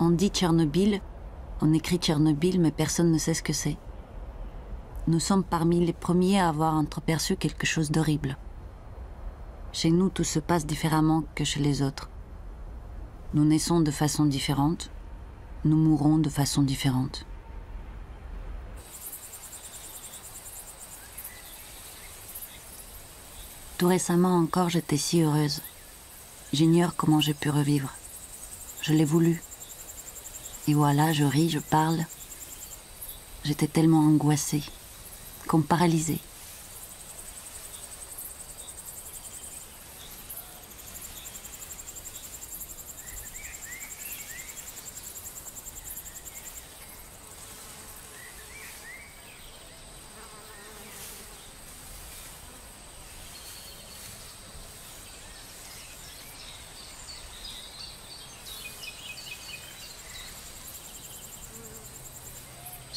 On dit Tchernobyl, on écrit Tchernobyl, mais personne ne sait ce que c'est. Nous sommes parmi les premiers à avoir entreperçu quelque chose d'horrible. Chez nous, tout se passe différemment que chez les autres. Nous naissons de façon différente, nous mourrons de façon différente. Tout récemment encore, j'étais si heureuse. J'ignore comment j'ai pu revivre. Je l'ai voulu. Et voilà, je ris, je parle. J'étais tellement angoissée, comme paralysée.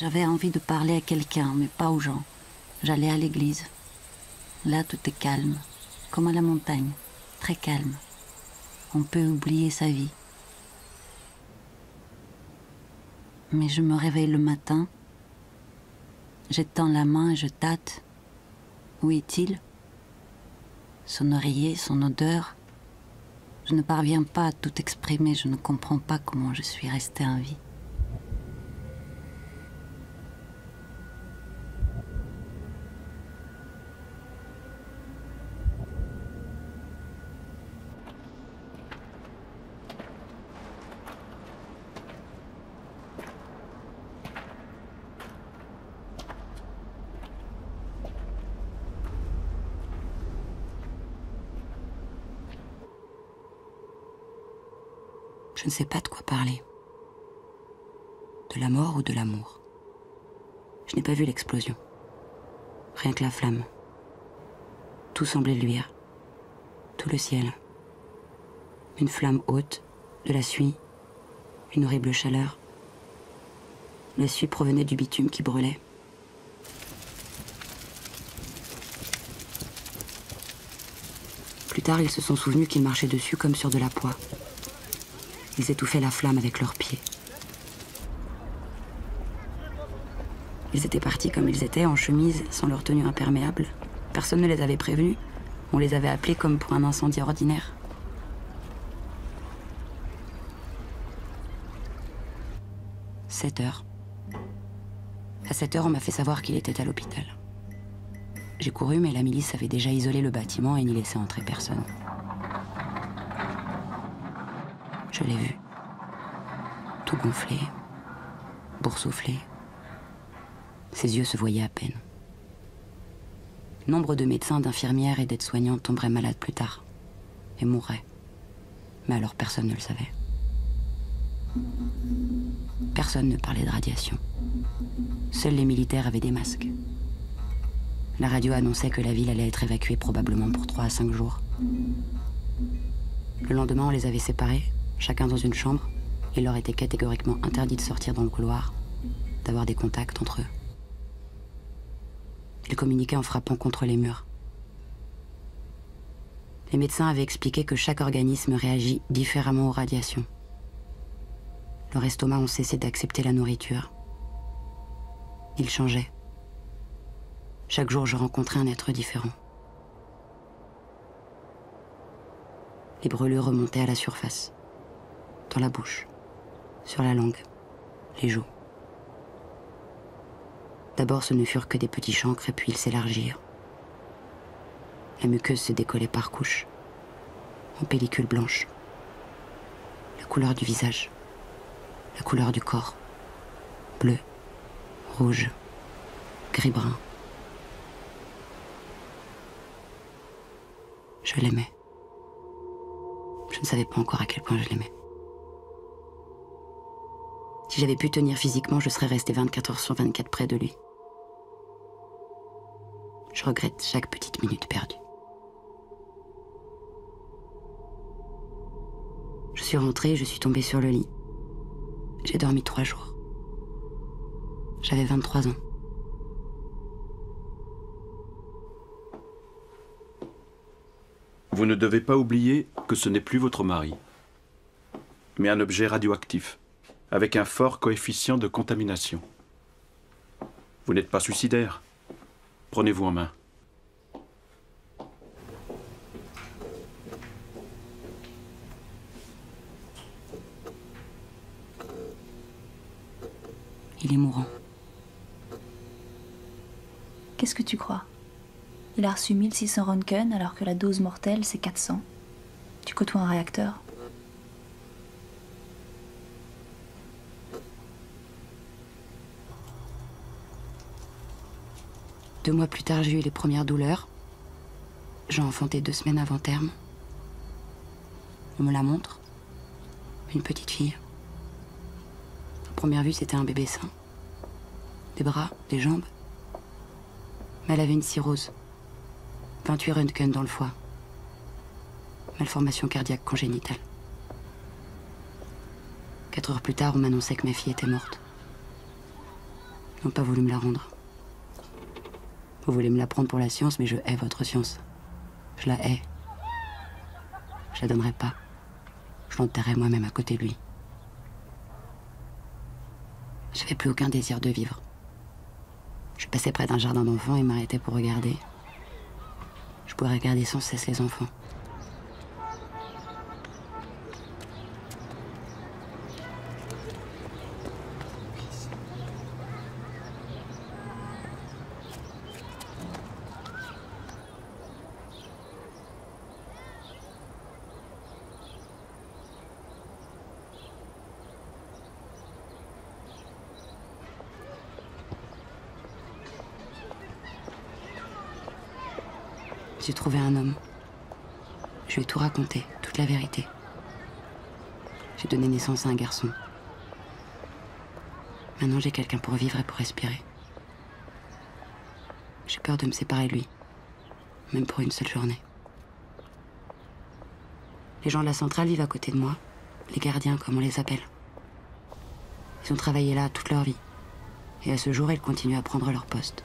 J'avais envie de parler à quelqu'un, mais pas aux gens. J'allais à l'église. Là, tout est calme, comme à la montagne, très calme. On peut oublier sa vie. Mais je me réveille le matin, j'étends la main et je tâte. Où est-il? Son oreiller, son odeur. Je ne parviens pas à tout exprimer, je ne comprends pas comment je suis restée en vie. Je ne sais pas de quoi parler. De la mort ou de l'amour. Je n'ai pas vu l'explosion. Rien que la flamme. Tout semblait luire. Tout le ciel. Une flamme haute, de la suie, une horrible chaleur. La suie provenait du bitume qui brûlait. Plus tard, ils se sont souvenus qu'ils marchaient dessus comme sur de la poix. Ils étouffaient la flamme avec leurs pieds. Ils étaient partis comme ils étaient, en chemise, sans leur tenue imperméable. Personne ne les avait prévenus. On les avait appelés comme pour un incendie ordinaire. Sept heures. À 7 heures, on m'a fait savoir qu'il était à l'hôpital. J'ai couru, mais la milice avait déjà isolé le bâtiment et n'y laissait entrer personne. Je l'ai vu. Tout gonflé, boursouflé. Ses yeux se voyaient à peine. Nombre de médecins, d'infirmières et d'aides-soignants tomberaient malades plus tard et mourraient. Mais alors personne ne le savait. Personne ne parlait de radiation. Seuls les militaires avaient des masques. La radio annonçait que la ville allait être évacuée probablement pour 3 à 5 jours. Le lendemain, on les avait séparés, chacun dans une chambre. Il leur était catégoriquement interdit de sortir dans le couloir, d'avoir des contacts entre eux. Ils communiquaient en frappant contre les murs. Les médecins avaient expliqué que chaque organisme réagit différemment aux radiations. Leurs estomacs ont cessé d'accepter la nourriture. Ils changeaient. Chaque jour, je rencontrais un être différent. Les brûlures remontaient à la surface, dans la bouche, sur la langue, les joues. D'abord, ce ne furent que des petits chancres et puis ils s'élargirent. La muqueuse se décollait par couches, en pellicule blanche. La couleur du visage, la couleur du corps, bleu, rouge, gris-brun. Je l'aimais. Je ne savais pas encore à quel point je l'aimais. Si j'avais pu tenir physiquement, je serais restée 24 heures sur 24 près de lui. Je regrette chaque petite minute perdue. Je suis rentrée, je suis tombée sur le lit. J'ai dormi trois jours. J'avais 23 ans. Vous ne devez pas oublier que ce n'est plus votre mari, mais un objet radioactif. Avec un fort coefficient de contamination. Vous n'êtes pas suicidaire. Prenez-vous en main. Il est mourant. Qu'est-ce que tu crois? Il a reçu 1600 Roentgen alors que la dose mortelle c'est 400. Tu côtoies un réacteur? Deux mois plus tard, j'ai eu les premières douleurs. J'ai enfanté deux semaines avant terme. On me la montre. Une petite fille. À première vue, c'était un bébé sain. Des bras, des jambes. Mais elle avait une cirrhose. 28 Röntgen dans le foie. Malformation cardiaque congénitale. Quatre heures plus tard, on m'annonçait que ma fille était morte. Ils n'ont pas voulu me la rendre. Vous voulez me la prendre pour la science, mais je hais votre science. Je la hais. Je la donnerai pas. Je l'enterrerai moi-même à côté de lui. Je n'avais plus aucun désir de vivre. Je passais près d'un jardin d'enfants et m'arrêtais pour regarder. Je pourrais regarder sans cesse les enfants. J'ai trouvé un homme. Je lui ai tout raconté, toute la vérité. J'ai donné naissance à un garçon. Maintenant j'ai quelqu'un pour vivre et pour respirer. J'ai peur de me séparer de lui, même pour une seule journée. Les gens de la centrale vivent à côté de moi, les gardiens comme on les appelle. Ils ont travaillé là toute leur vie. Et à ce jour, ils continuent à prendre leur poste.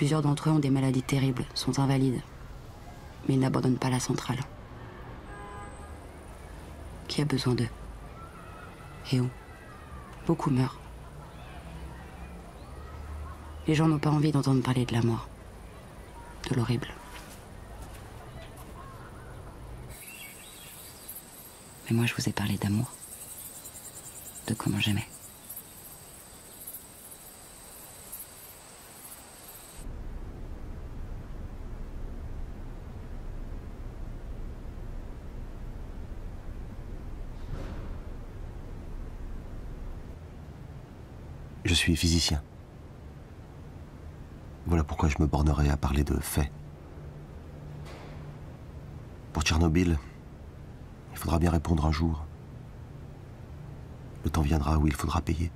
Plusieurs d'entre eux ont des maladies terribles, sont invalides. Mais ils n'abandonnent pas la centrale. Qui a besoin d'eux? Et où Beaucoup meurent. Les gens n'ont pas envie d'entendre parler de la mort, de l'horrible. Mais moi, je vous ai parlé d'amour, de comment j'aimais. Je suis physicien. Voilà pourquoi je me bornerai à parler de faits. Pour Tchernobyl, il faudra bien répondre un jour. Le temps viendra où il faudra payer.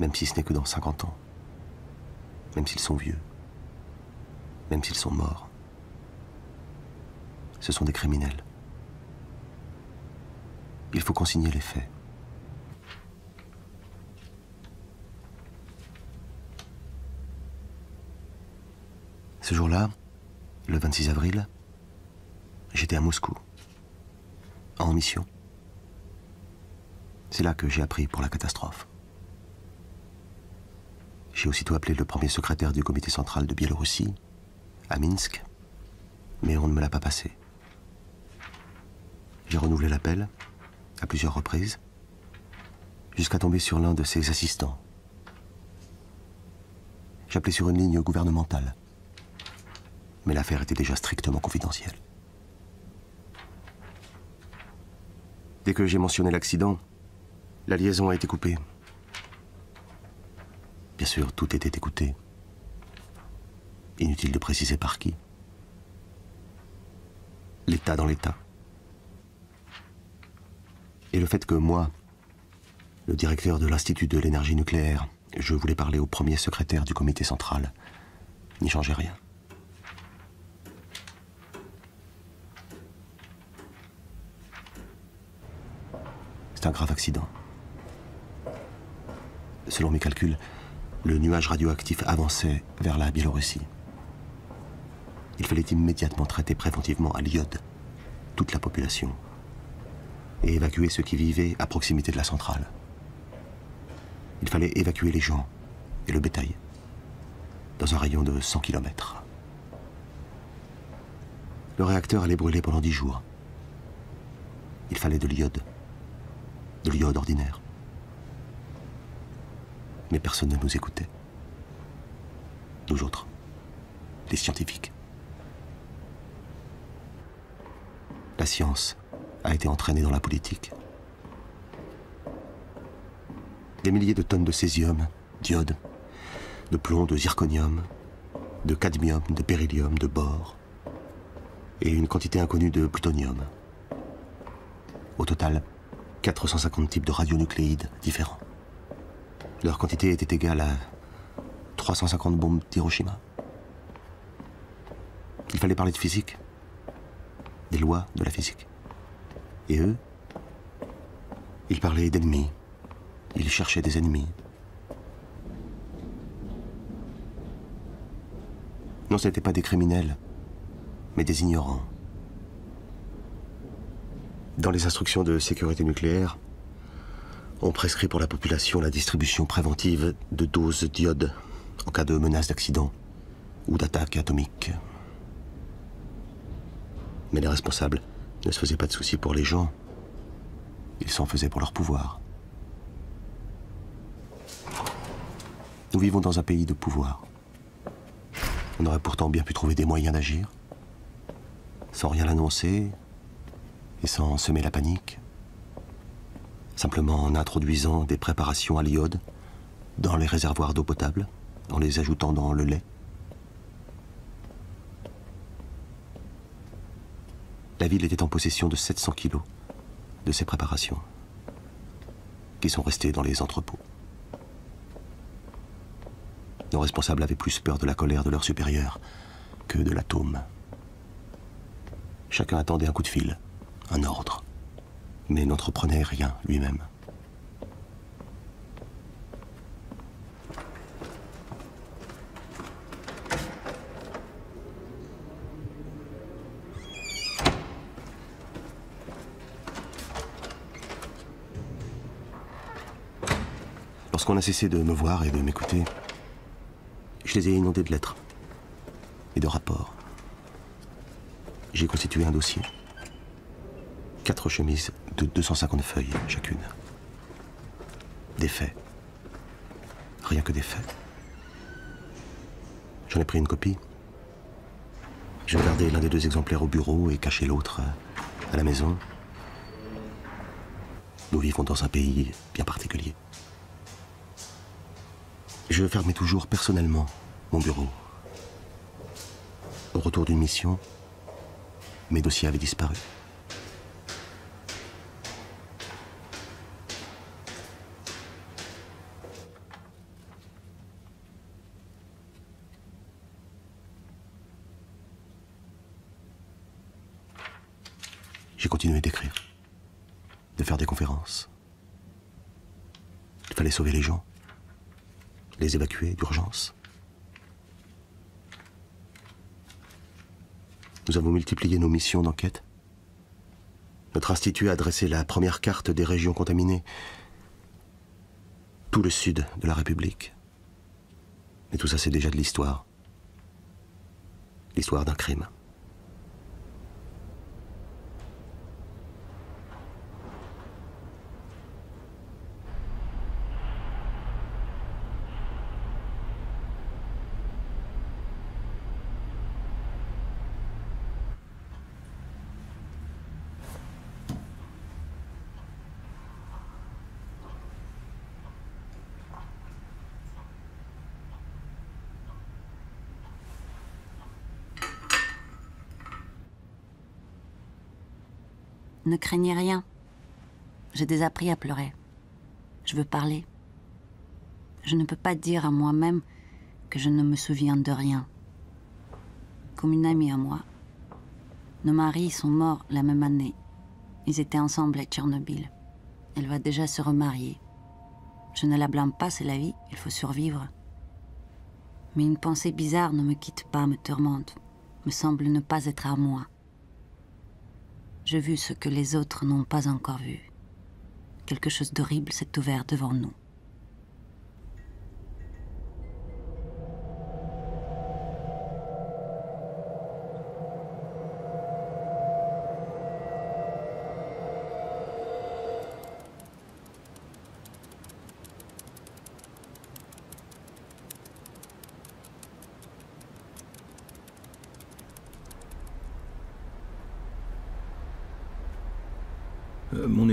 Même si ce n'est que dans 50 ans. Même s'ils sont vieux. Même s'ils sont morts. Ce sont des criminels. Il faut consigner les faits. Ce jour-là, le 26 avril, j'étais à Moscou, en mission. C'est là que j'ai appris pour la catastrophe. J'ai aussitôt appelé le premier secrétaire du comité central de Biélorussie, à Minsk, mais on ne me l'a pas passé. J'ai renouvelé l'appel à plusieurs reprises, jusqu'à tomber sur l'un de ses assistants. J'appelais sur une ligne gouvernementale mais l'affaire était déjà strictement confidentielle. Dès que j'ai mentionné l'accident, la liaison a été coupée. Bien sûr, tout était écouté. Inutile de préciser par qui. L'État dans l'État. Et le fait que moi, le directeur de l'Institut de l'énergie nucléaire, je voulais parler au premier secrétaire du comité central, n'y changeait rien. Grave accident. Selon mes calculs, le nuage radioactif avançait vers la Biélorussie. Il fallait immédiatement traiter préventivement à l'iode toute la population. et évacuer ceux qui vivaient à proximité de la centrale. Il fallait évacuer les gens et le bétail dans un rayon de 100 km. Le réacteur allait brûler pendant 10 jours. Il fallait de l'iode, de l'iode ordinaire. Mais personne ne nous écoutait. Nous autres, les scientifiques. La science a été entraînée dans la politique. Des milliers de tonnes de césium, d'iode, de plomb, de zirconium, de cadmium, de beryllium, de bore, et une quantité inconnue de plutonium. Au total, 450 types de radionucléides différents. Leur quantité était égale à 350 bombes d'Hiroshima. Il fallait parler de physique, des lois de la physique. Et eux, ils parlaient d'ennemis, ils cherchaient des ennemis. Non, ce n'étaient pas des criminels, mais des ignorants. Dans les instructions de sécurité nucléaire, on prescrit pour la population la distribution préventive de doses d'iode en cas de menace d'accident ou d'attaque atomique. Mais les responsables ne se faisaient pas de soucis pour les gens. Ils s'en faisaient pour leur pouvoir. Nous vivons dans un pays de pouvoir. On aurait pourtant bien pu trouver des moyens d'agir, sans rien annoncer sans semer la panique, simplement en introduisant des préparations à l'iode dans les réservoirs d'eau potable, en les ajoutant dans le lait. La ville était en possession de 700 kilos de ces préparations, qui sont restées dans les entrepôts. Nos responsables avaient plus peur de la colère de leurs supérieurs que de l'atome. Chacun attendait un coup de fil, un ordre, mais n'entreprenait rien lui-même. Lorsqu'on a cessé de me voir et de m'écouter, je les ai inondés de lettres et de rapports. J'ai constitué un dossier. Quatre chemises de 250 feuilles chacune. Des faits. Rien que des faits. J'en ai pris une copie. J'ai gardé l'un des deux exemplaires au bureau et caché l'autre à la maison. Nous vivons dans un pays bien particulier. Je fermais toujours personnellement mon bureau. Au retour d'une mission, mes dossiers avaient disparu. J'ai continué d'écrire, de faire des conférences. Il fallait sauver les gens, les évacuer d'urgence. Nous avons multiplié nos missions d'enquête. Notre institut a dressé la première carte des régions contaminées. Tout le sud de la République. Mais tout ça, c'est déjà de l'histoire. L'histoire d'un crime. Ne craignez rien. J'ai désappris à pleurer. Je veux parler. Je ne peux pas dire à moi-même que je ne me souviens de rien. Comme une amie à moi. Nos maris sont morts la même année. Ils étaient ensemble à Tchernobyl. Elle va déjà se remarier. Je ne la blâme pas, c'est la vie, il faut survivre. Mais une pensée bizarre ne me quitte pas, me tourmente, me semble ne pas être à moi. J'ai vu ce que les autres n'ont pas encore vu. Quelque chose d'horrible s'est ouvert devant nous.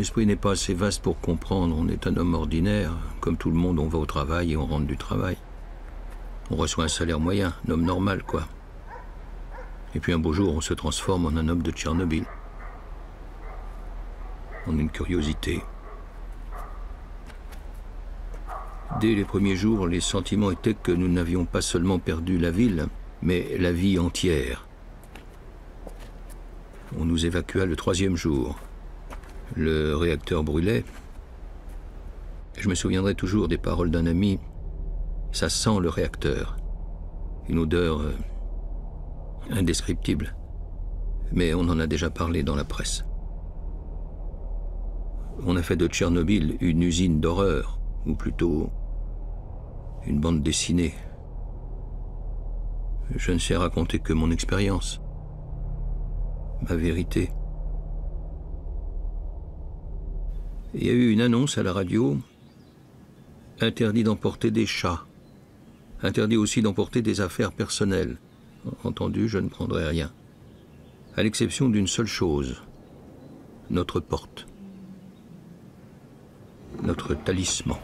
Euh, Mon esprit n'est pas assez vaste pour comprendre. On est un homme ordinaire. Comme tout le monde, on va au travail et on rentre du travail. On reçoit un salaire moyen, un homme normal, quoi. Et puis un beau jour, on se transforme en un homme de Tchernobyl. En une curiosité. Dès les premiers jours, les sentiments étaient que nous n'avions pas seulement perdu la ville, mais la vie entière. On nous évacua le troisième jour. Le réacteur brûlait. Je me souviendrai toujours des paroles d'un ami. Ça sent le réacteur. Une odeur euh, indescriptible. Mais on en a déjà parlé dans la presse. On a fait de Tchernobyl une usine d'horreur, ou plutôt une bande dessinée. Je ne sais raconter que mon expérience, ma vérité. Il y a eu une annonce à la radio. Interdit d'emporter des chats, interdit aussi d'emporter des affaires personnelles. Entendu, je ne prendrai rien, à l'exception d'une seule chose. Notre porte, notre talisman.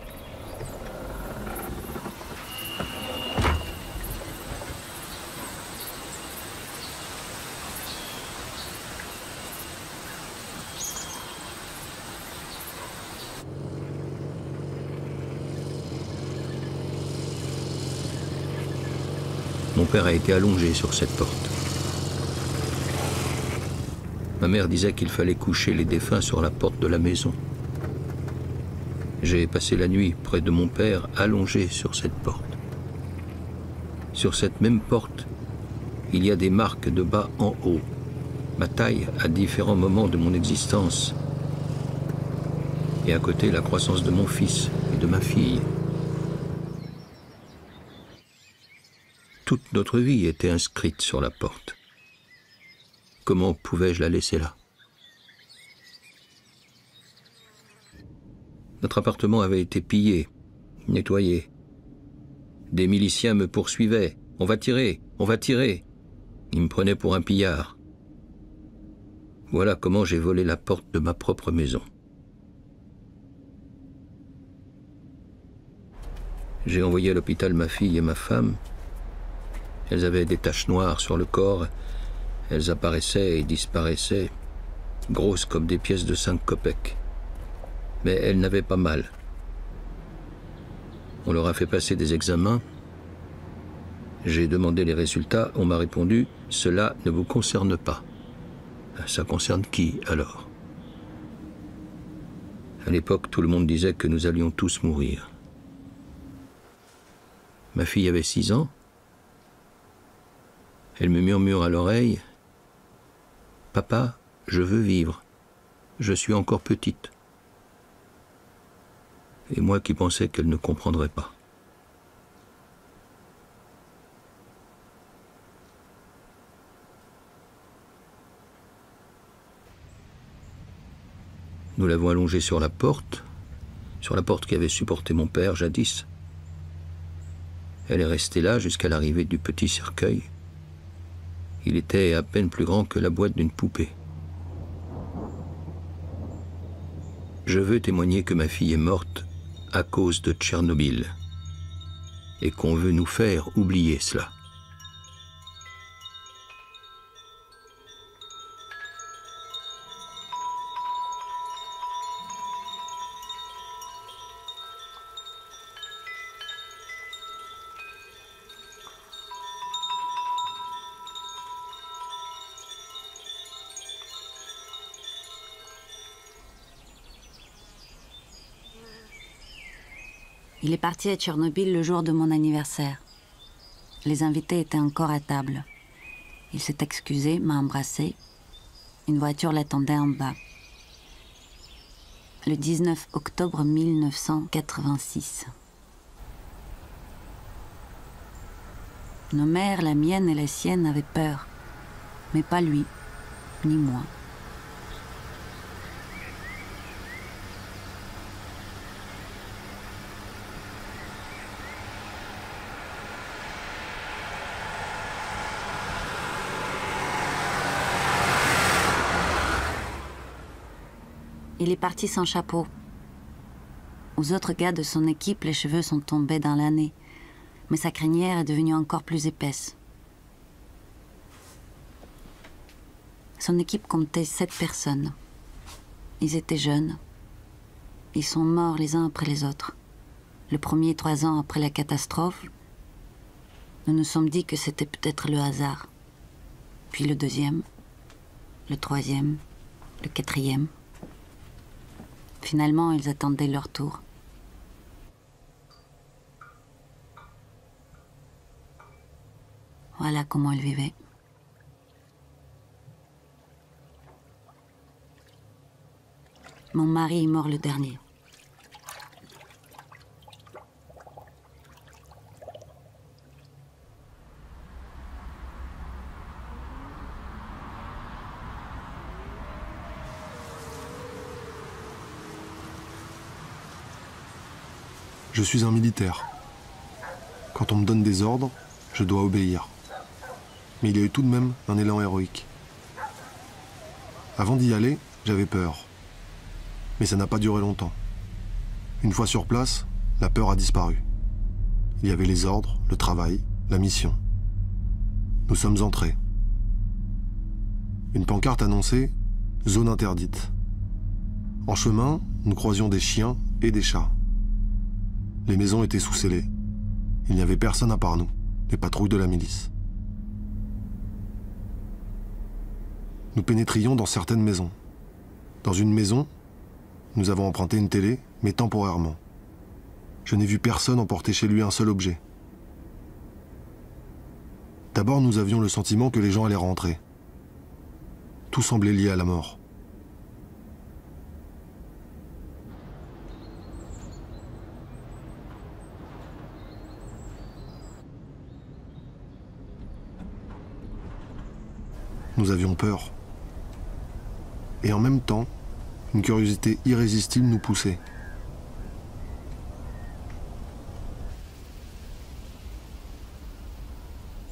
Mon père a été allongé sur cette porte. Ma mère disait qu'il fallait coucher les défunts sur la porte de la maison. J'ai passé la nuit près de mon père allongé sur cette porte. Sur cette même porte, il y a des marques de bas en haut, ma taille à différents moments de mon existence, et à côté la croissance de mon fils et de ma fille. Toute notre vie était inscrite sur la porte. Comment pouvais-je la laisser là? Notre appartement avait été pillé, nettoyé. Des miliciens me poursuivaient. On va tirer, on va tirer. Ils me prenaient pour un pillard. Voilà comment j'ai volé la porte de ma propre maison. J'ai envoyé à l'hôpital ma fille et ma femme. Elles avaient des taches noires sur le corps. Elles apparaissaient et disparaissaient, grosses comme des pièces de cinq kopecks. Mais elles n'avaient pas mal. On leur a fait passer des examens. J'ai demandé les résultats. On m'a répondu Cela ne vous concerne pas. Ça concerne qui alors? À l'époque, tout le monde disait que nous allions tous mourir. Ma fille avait six ans. Elle me murmure à l'oreille Papa, je veux vivre. Je suis encore petite. Et moi qui pensais qu'elle ne comprendrait pas. Nous l'avons allongée sur la porte, sur la porte qui avait supporté mon père jadis. Elle est restée là jusqu'à l'arrivée du petit cercueil. Il était à peine plus grand que la boîte d'une poupée. Je veux témoigner que ma fille est morte à cause de Tchernobyl et qu'on veut nous faire oublier cela. Il est parti à Tchernobyl le jour de mon anniversaire. Les invités étaient encore à table. Il s'est excusé, m'a embrassé Une voiture l'attendait en bas. Le 19 octobre 1986. Nos mères, la mienne et la sienne, avaient peur. Mais pas lui, ni moi. Il est parti sans chapeau. Aux autres gars de son équipe, les cheveux sont tombés dans l'année, mais sa crinière est devenue encore plus épaisse. Son équipe comptait sept personnes. Ils étaient jeunes. Ils sont morts les uns après les autres. Le premier trois ans après la catastrophe, nous nous sommes dit que c'était peut-être le hasard. Puis le deuxième, le troisième, le quatrième. Finalement, ils attendaient leur tour. Voilà comment ils vivaient. Mon mari est mort le dernier. Je suis un militaire. Quand on me donne des ordres, je dois obéir. Mais il y a eu tout de même un élan héroïque. Avant d'y aller, j'avais peur. Mais ça n'a pas duré longtemps. Une fois sur place, la peur a disparu. Il y avait les ordres, le travail, la mission. Nous sommes entrés. Une pancarte annonçait Zone interdite. En chemin, nous croisions des chiens et des chats. Les maisons étaient sous scellées. Il n'y avait personne à part nous, les patrouilles de la milice. Nous pénétrions dans certaines maisons. Dans une maison, nous avons emprunté une télé, mais temporairement. Je n'ai vu personne emporter chez lui un seul objet. D'abord, nous avions le sentiment que les gens allaient rentrer. Tout semblait lié à la mort. Nous avions peur. Et en même temps, une curiosité irrésistible nous poussait.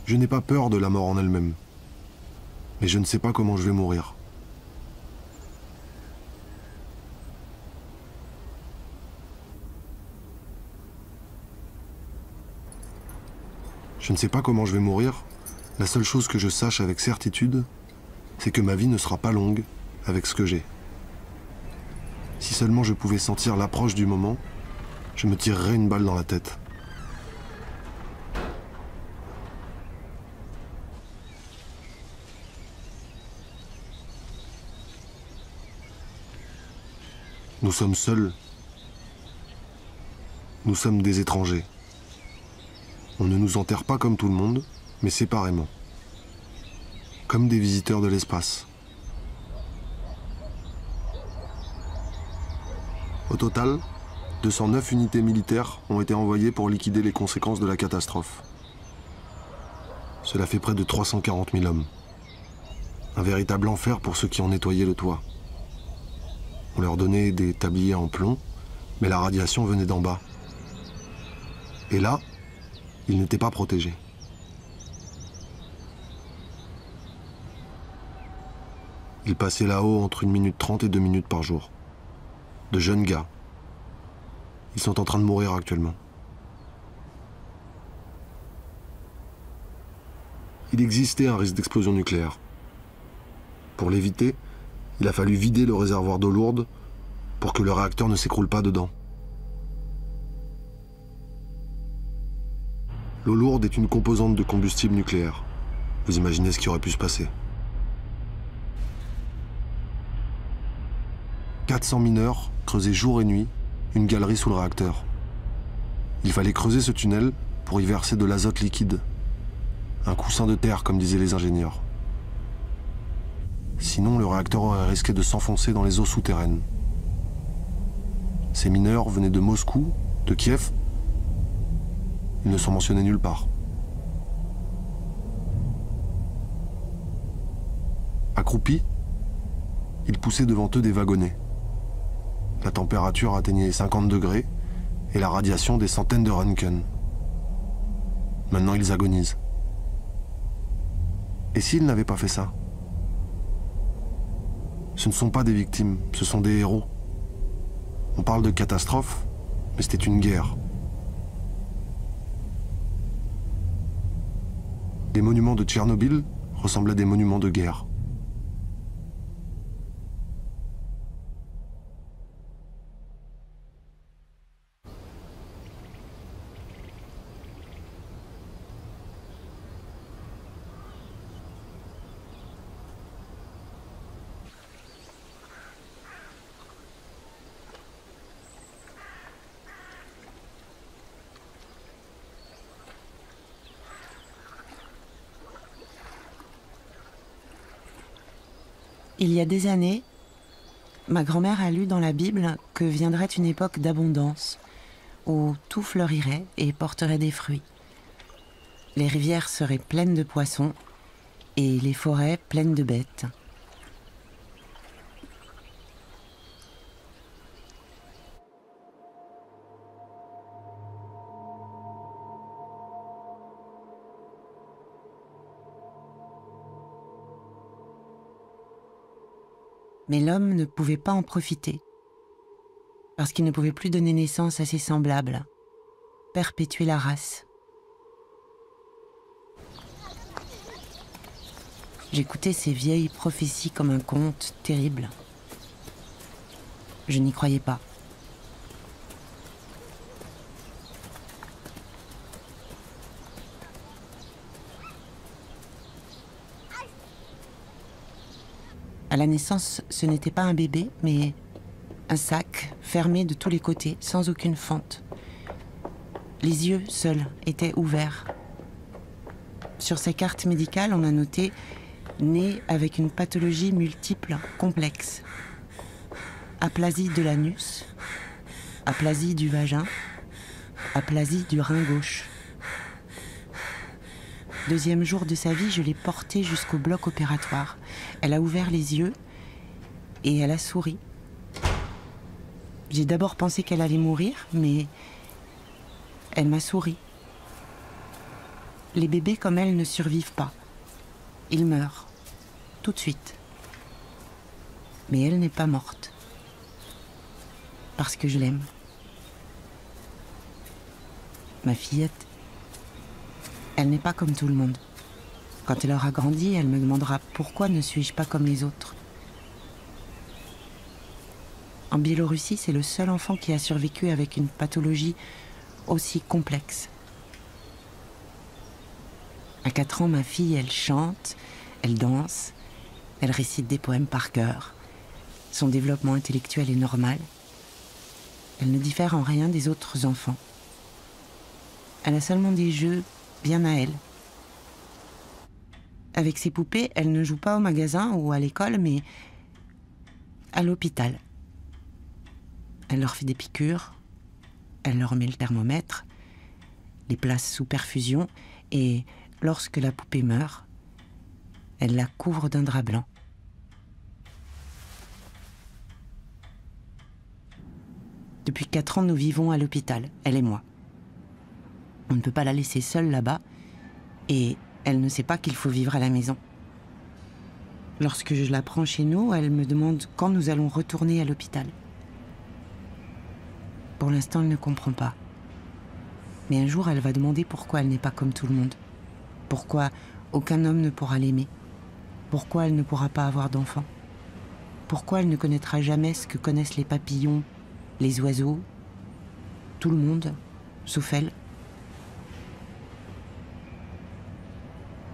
Je n'ai pas peur de la mort en elle-même, mais je ne sais pas comment je vais mourir. Je ne sais pas comment je vais mourir. La seule chose que je sache avec certitude, c'est que ma vie ne sera pas longue avec ce que j'ai. Si seulement je pouvais sentir l'approche du moment, je me tirerais une balle dans la tête. Nous sommes seuls. Nous sommes des étrangers. On ne nous enterre pas comme tout le monde, mais séparément. Comme des visiteurs de l'espace. Au total, 209 unités militaires ont été envoyées pour liquider les conséquences de la catastrophe. Cela fait près de 340 000 hommes. Un véritable enfer pour ceux qui ont nettoyé le toit. On leur donnait des tabliers en plomb, mais la radiation venait d'en bas. Et là, ils n'étaient pas protégés. Ils passaient là-haut entre 1 minute 30 et 2 minutes par jour de jeunes gars. Ils sont en train de mourir actuellement. Il existait un risque d'explosion nucléaire. Pour l'éviter, il a fallu vider le réservoir d'eau lourde pour que le réacteur ne s'écroule pas dedans. L'eau lourde est une composante de combustible nucléaire. Vous imaginez ce qui aurait pu se passer. 400 mineurs creusaient jour et nuit une galerie sous le réacteur. Il fallait creuser ce tunnel pour y verser de l'azote liquide. Un coussin de terre, comme disaient les ingénieurs. Sinon, le réacteur aurait risqué de s'enfoncer dans les eaux souterraines. Ces mineurs venaient de Moscou, de Kiev. Ils ne sont mentionnés nulle part. Accroupis, ils poussaient devant eux des wagonnets. La température atteignait 50 degrés et la radiation des centaines de Röntgen. Maintenant, ils agonisent. Et s'ils n'avaient pas fait ça? Ce ne sont pas des victimes, ce sont des héros. On parle de catastrophe, mais c'était une guerre. Les monuments de Tchernobyl ressemblent à des monuments de guerre. Il y a des années, ma grand-mère a lu dans la Bible que viendrait une époque d'abondance, où tout fleurirait et porterait des fruits. Les rivières seraient pleines de poissons et les forêts pleines de bêtes. Mais l'homme ne pouvait pas en profiter, parce qu'il ne pouvait plus donner naissance à ses semblables, perpétuer la race. J'écoutais ces vieilles prophéties comme un conte terrible. Je n'y croyais pas. La naissance, ce n'était pas un bébé, mais un sac fermé de tous les côtés, sans aucune fente. Les yeux seuls étaient ouverts. Sur ces cartes médicales, on a noté né avec une pathologie multiple complexe. Aplasie de l'anus, aplasie du vagin, aplasie du rein gauche. Deuxième jour de sa vie, je l'ai portée jusqu'au bloc opératoire. Elle a ouvert les yeux et elle a souri. J'ai d'abord pensé qu'elle allait mourir, mais elle m'a souri. Les bébés comme elle ne survivent pas. Ils meurent, tout de suite. Mais elle n'est pas morte. Parce que je l'aime. Ma fillette, elle n'est pas comme tout le monde. Quand elle aura grandi, elle me demandera pourquoi ne suis-je pas comme les autres. En Biélorussie, c'est le seul enfant qui a survécu avec une pathologie aussi complexe. À 4 ans, ma fille, elle chante, elle danse, elle récite des poèmes par cœur. Son développement intellectuel est normal. Elle ne diffère en rien des autres enfants. Elle a seulement des jeux bien à elle. Avec ses poupées, elle ne joue pas au magasin ou à l'école, mais à l'hôpital. Elle leur fait des piqûres, elle leur met le thermomètre, les place sous perfusion, et lorsque la poupée meurt, elle la couvre d'un drap blanc. Depuis quatre ans, nous vivons à l'hôpital, elle et moi. On ne peut pas la laisser seule là-bas, et elle ne sait pas qu'il faut vivre à la maison. Lorsque je la prends chez nous, elle me demande quand nous allons retourner à l'hôpital. Pour l'instant, elle ne comprend pas. Mais un jour, elle va demander pourquoi elle n'est pas comme tout le monde. Pourquoi aucun homme ne pourra l'aimer. Pourquoi elle ne pourra pas avoir d'enfant. Pourquoi elle ne connaîtra jamais ce que connaissent les papillons, les oiseaux, tout le monde, sauf elle.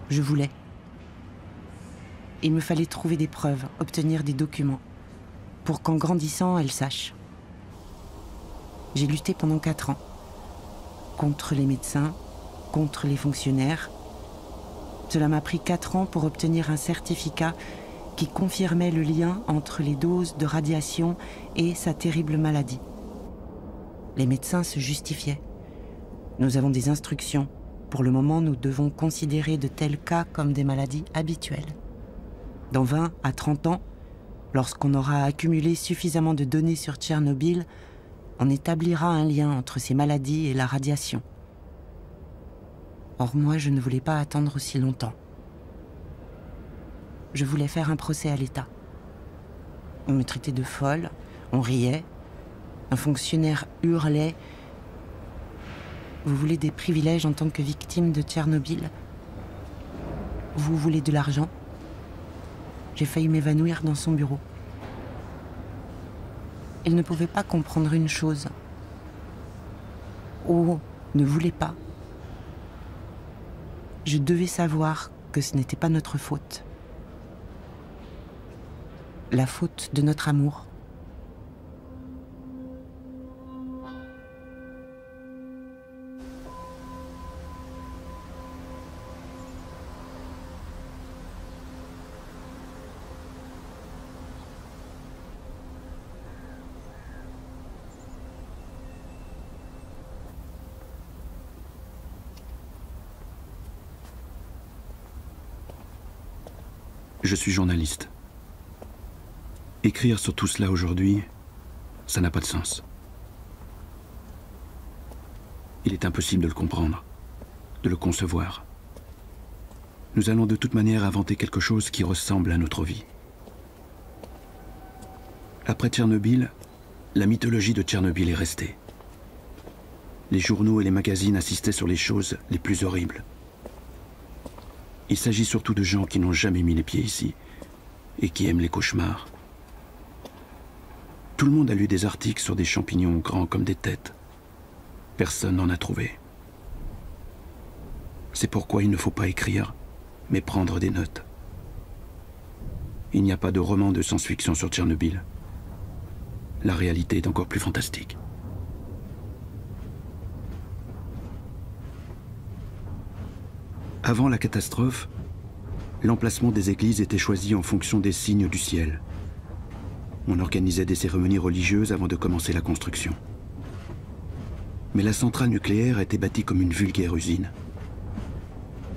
Je voulais. Il me fallait trouver des preuves, obtenir des documents, pour qu'en grandissant, elle sache. J'ai lutté pendant quatre ans, contre les médecins, contre les fonctionnaires. Cela m'a pris quatre ans pour obtenir un certificat qui confirmait le lien entre les doses de radiation et sa terrible maladie. Les médecins se justifiaient. Nous avons des instructions. Pour le moment, nous devons considérer de tels cas comme des maladies habituelles. Dans 20 à 30 ans, lorsqu'on aura accumulé suffisamment de données sur Tchernobyl, on établira un lien entre ces maladies et la radiation. Or moi, je ne voulais pas attendre aussi longtemps. Je voulais faire un procès à l'État. On me traitait de folle, on riait, un fonctionnaire hurlait. Vous voulez des privilèges en tant que victime de Tchernobyl Vous voulez de l'argent J'ai failli m'évanouir dans son bureau. Il ne pouvait pas comprendre une chose. Ou ne voulait pas. Je devais savoir que ce n'était pas notre faute. La faute de notre amour. Je suis journaliste. Écrire sur tout cela aujourd'hui, ça n'a pas de sens. Il est impossible de le comprendre, de le concevoir. Nous allons de toute manière inventer quelque chose qui ressemble à notre vie. Après Tchernobyl, la mythologie de Tchernobyl est restée. Les journaux et les magazines insistaient sur les choses les plus horribles. Il s'agit surtout de gens qui n'ont jamais mis les pieds ici et qui aiment les cauchemars. Tout le monde a lu des articles sur des champignons grands comme des têtes. Personne n'en a trouvé. C'est pourquoi il ne faut pas écrire, mais prendre des notes. Il n'y a pas de roman de science-fiction sur Tchernobyl. La réalité est encore plus fantastique. Avant la catastrophe, l'emplacement des églises était choisi en fonction des signes du ciel. On organisait des cérémonies religieuses avant de commencer la construction. Mais la centrale nucléaire était bâtie comme une vulgaire usine,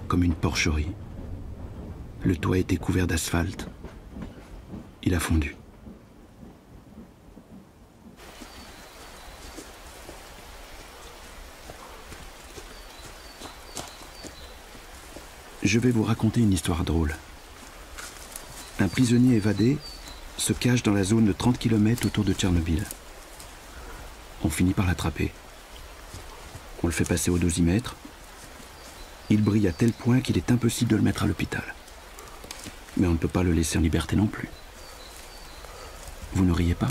comme une porcherie. Le toit était couvert d'asphalte. Il a fondu. Je vais vous raconter une histoire drôle. Un prisonnier évadé se cache dans la zone de 30 km autour de Tchernobyl. On finit par l'attraper. On le fait passer au dosimètre. Il brille à tel point qu'il est impossible de le mettre à l'hôpital. Mais on ne peut pas le laisser en liberté non plus. Vous ne riez pas?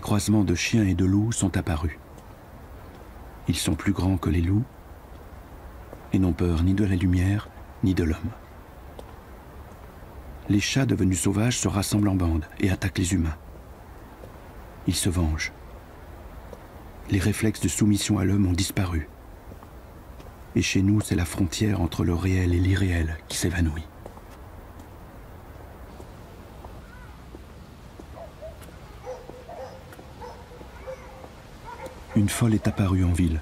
Des croisements de chiens et de loups sont apparus. Ils sont plus grands que les loups et n'ont peur ni de la lumière ni de l'homme. Les chats devenus sauvages se rassemblent en bande et attaquent les humains. Ils se vengent. Les réflexes de soumission à l'homme ont disparu. Et chez nous, c'est la frontière entre le réel et l'irréel qui s'évanouit. Folle est apparue en ville.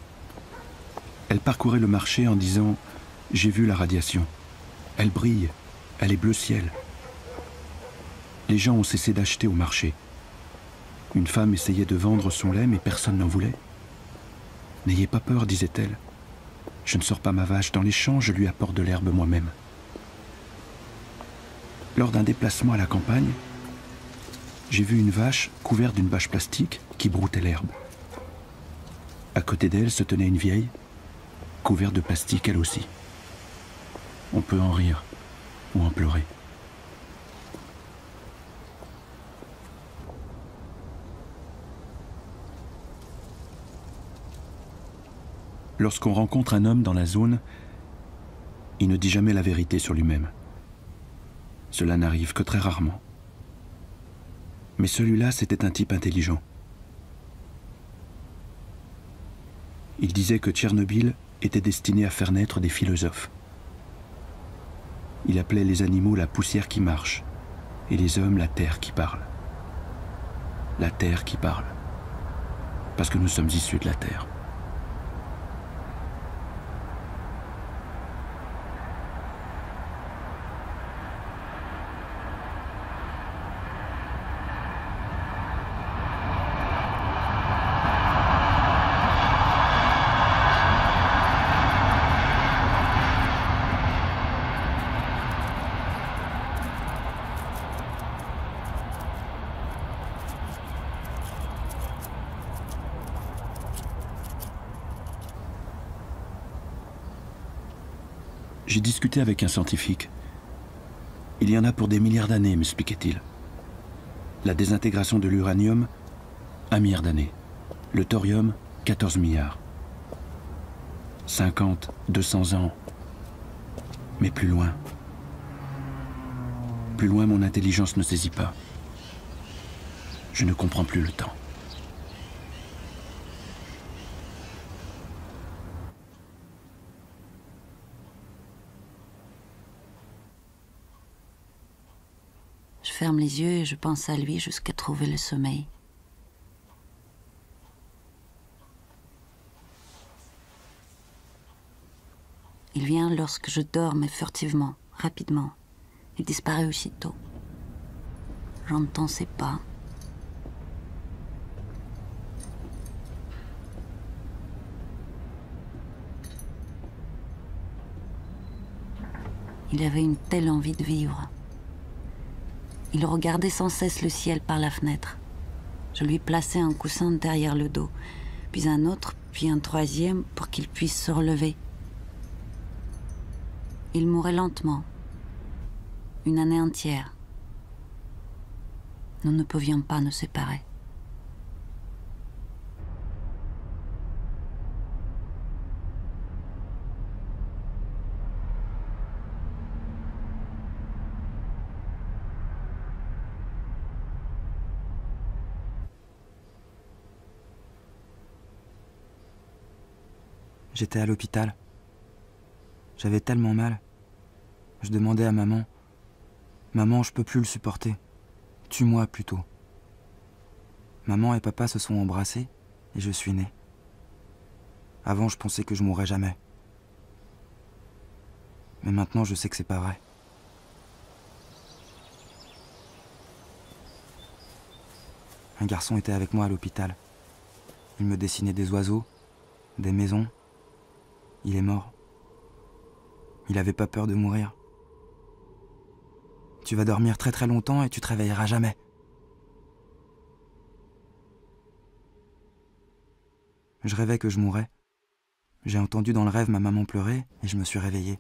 Elle parcourait le marché en disant ⁇ J'ai vu la radiation. Elle brille. Elle est bleu ciel. ⁇ Les gens ont cessé d'acheter au marché. Une femme essayait de vendre son lait, mais personne n'en voulait. N'ayez pas peur, disait-elle. Je ne sors pas ma vache dans les champs, je lui apporte de l'herbe moi-même. Lors d'un déplacement à la campagne, j'ai vu une vache couverte d'une bâche plastique qui broutait l'herbe. À côté d'elle se tenait une vieille, couverte de plastique elle aussi. On peut en rire ou en pleurer. Lorsqu'on rencontre un homme dans la zone, il ne dit jamais la vérité sur lui-même. Cela n'arrive que très rarement. Mais celui-là, c'était un type intelligent. Il disait que Tchernobyl était destiné à faire naître des philosophes. Il appelait les animaux la poussière qui marche et les hommes la terre qui parle. La terre qui parle. Parce que nous sommes issus de la terre. Avec un scientifique. Il y en a pour des milliards d'années, m'expliquait-il. La désintégration de l'uranium, un milliard d'années. Le thorium, 14 milliards. 50, 200 ans. Mais plus loin. Plus loin, mon intelligence ne saisit pas. Je ne comprends plus le temps. Je ferme les et je pense à lui jusqu'à trouver le sommeil. Il vient lorsque je dors, mais furtivement, rapidement. Il disparaît aussitôt. J'entends ses pas. Il avait une telle envie de vivre. Il regardait sans cesse le ciel par la fenêtre. Je lui plaçais un coussin derrière le dos, puis un autre, puis un troisième pour qu'il puisse se relever. Il mourait lentement, une année entière. Nous ne pouvions pas nous séparer. J'étais à l'hôpital. J'avais tellement mal. Je demandais à maman Maman, je peux plus le supporter. Tue-moi plutôt. Maman et papa se sont embrassés et je suis né. Avant, je pensais que je mourrais jamais. Mais maintenant, je sais que c'est pas vrai. Un garçon était avec moi à l'hôpital. Il me dessinait des oiseaux, des maisons. Il est mort. Il avait pas peur de mourir. Tu vas dormir très très longtemps et tu te réveilleras jamais. Je rêvais que je mourais. J'ai entendu dans le rêve ma maman pleurer et je me suis réveillé.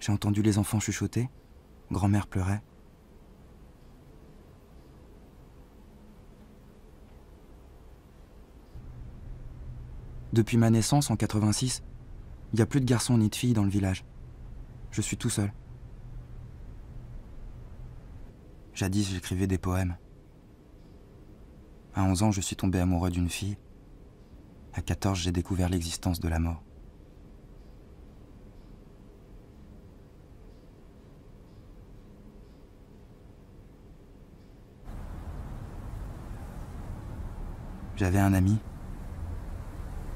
J'ai entendu les enfants chuchoter. Grand-mère pleurait. Depuis ma naissance en 86, il n'y a plus de garçons ni de filles dans le village. Je suis tout seul. Jadis, j'écrivais des poèmes. À 11 ans, je suis tombé amoureux d'une fille. À 14, j'ai découvert l'existence de la mort. J'avais un ami.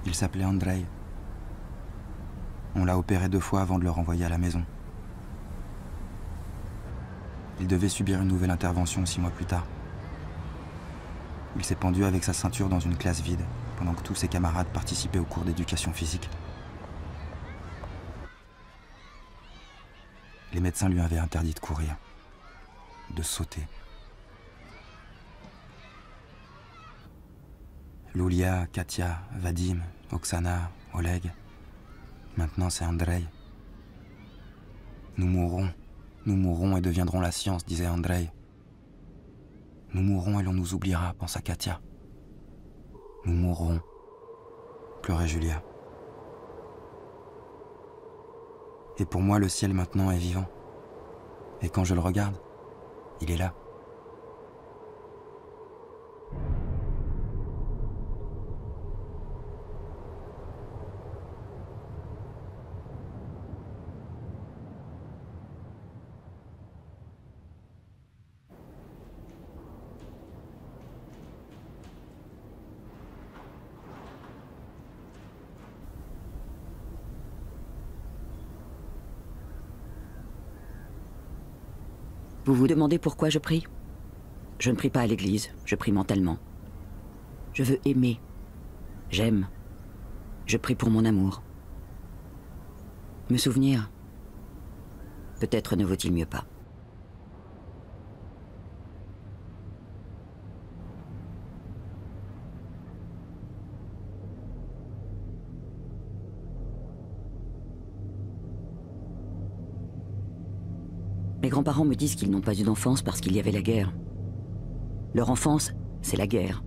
Il s'appelait Andrei. On l'a opéré deux fois avant de le renvoyer à la maison. Il devait subir une nouvelle intervention six mois plus tard. Il s'est pendu avec sa ceinture dans une classe vide, pendant que tous ses camarades participaient au cours d'éducation physique. Les médecins lui avaient interdit de courir, de sauter. Lulia, Katia, Vadim, Oksana, Oleg. Maintenant, c'est Andrei. Nous mourrons, nous mourrons et deviendrons la science, disait Andrei. Nous mourrons et l'on nous oubliera, pensa Katia. Nous mourrons, pleurait Julia. Et pour moi, le ciel maintenant est vivant. Et quand je le regarde, il est là. Demandez pourquoi je prie Je ne prie pas à l'église, je prie mentalement. Je veux aimer. J'aime. Je prie pour mon amour. Me souvenir Peut-être ne vaut-il mieux pas. Mes grands-parents me disent qu'ils n'ont pas eu d'enfance parce qu'il y avait la guerre. Leur enfance, c'est la guerre.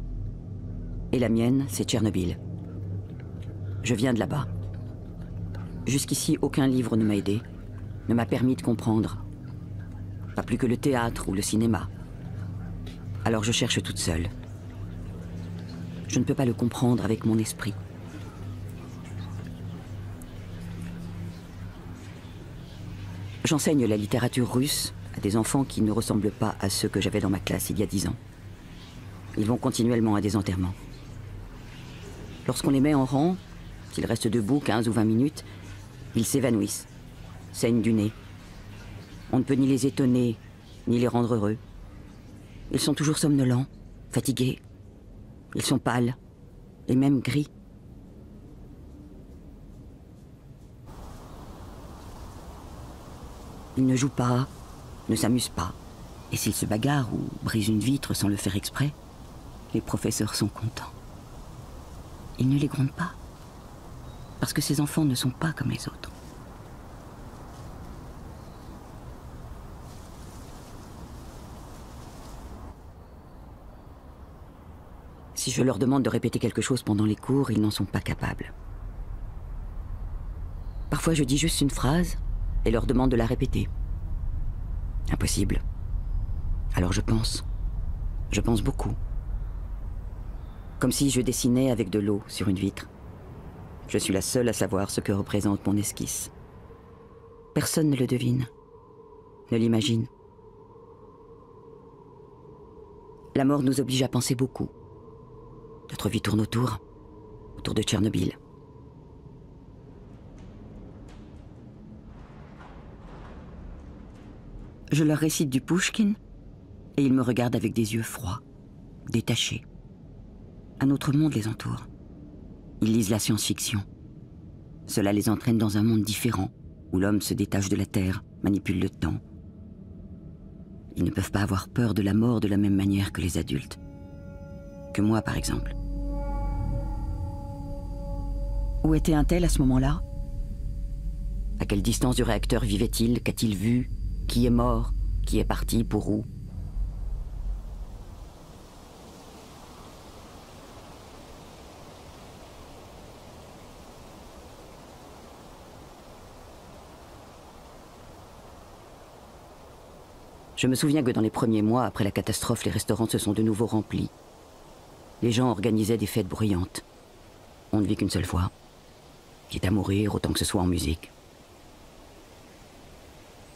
Et la mienne, c'est Tchernobyl. Je viens de là-bas. Jusqu'ici, aucun livre ne m'a aidé, ne m'a permis de comprendre. Pas plus que le théâtre ou le cinéma. Alors je cherche toute seule. Je ne peux pas le comprendre avec mon esprit. J'enseigne la littérature russe à des enfants qui ne ressemblent pas à ceux que j'avais dans ma classe il y a dix ans. Ils vont continuellement à des enterrements. Lorsqu'on les met en rang, s'ils restent debout 15 ou 20 minutes, ils s'évanouissent, saignent du nez. On ne peut ni les étonner, ni les rendre heureux. Ils sont toujours somnolents, fatigués. Ils sont pâles, et même gris. Ils ne jouent pas, ne s'amusent pas. Et s'ils se bagarrent ou brisent une vitre sans le faire exprès, les professeurs sont contents. Ils ne les grondent pas. Parce que ces enfants ne sont pas comme les autres. Si je leur demande de répéter quelque chose pendant les cours, ils n'en sont pas capables. Parfois, je dis juste une phrase et leur demande de la répéter. Impossible. Alors je pense. Je pense beaucoup. Comme si je dessinais avec de l'eau sur une vitre. Je suis la seule à savoir ce que représente mon esquisse. Personne ne le devine, ne l'imagine. La mort nous oblige à penser beaucoup. Notre vie tourne autour, autour de Tchernobyl. Je leur récite du Pushkin et ils me regardent avec des yeux froids, détachés. Un autre monde les entoure. Ils lisent la science-fiction. Cela les entraîne dans un monde différent, où l'homme se détache de la Terre, manipule le temps. Ils ne peuvent pas avoir peur de la mort de la même manière que les adultes. Que moi, par exemple. Où était un tel à ce moment-là? À quelle distance du réacteur vivait-il? Qu'a-t-il vu? Qui est mort Qui est parti Pour où? Je me souviens que dans les premiers mois après la catastrophe, les restaurants se sont de nouveau remplis. Les gens organisaient des fêtes bruyantes. On ne vit qu'une seule fois. Quitte à mourir, autant que ce soit en musique.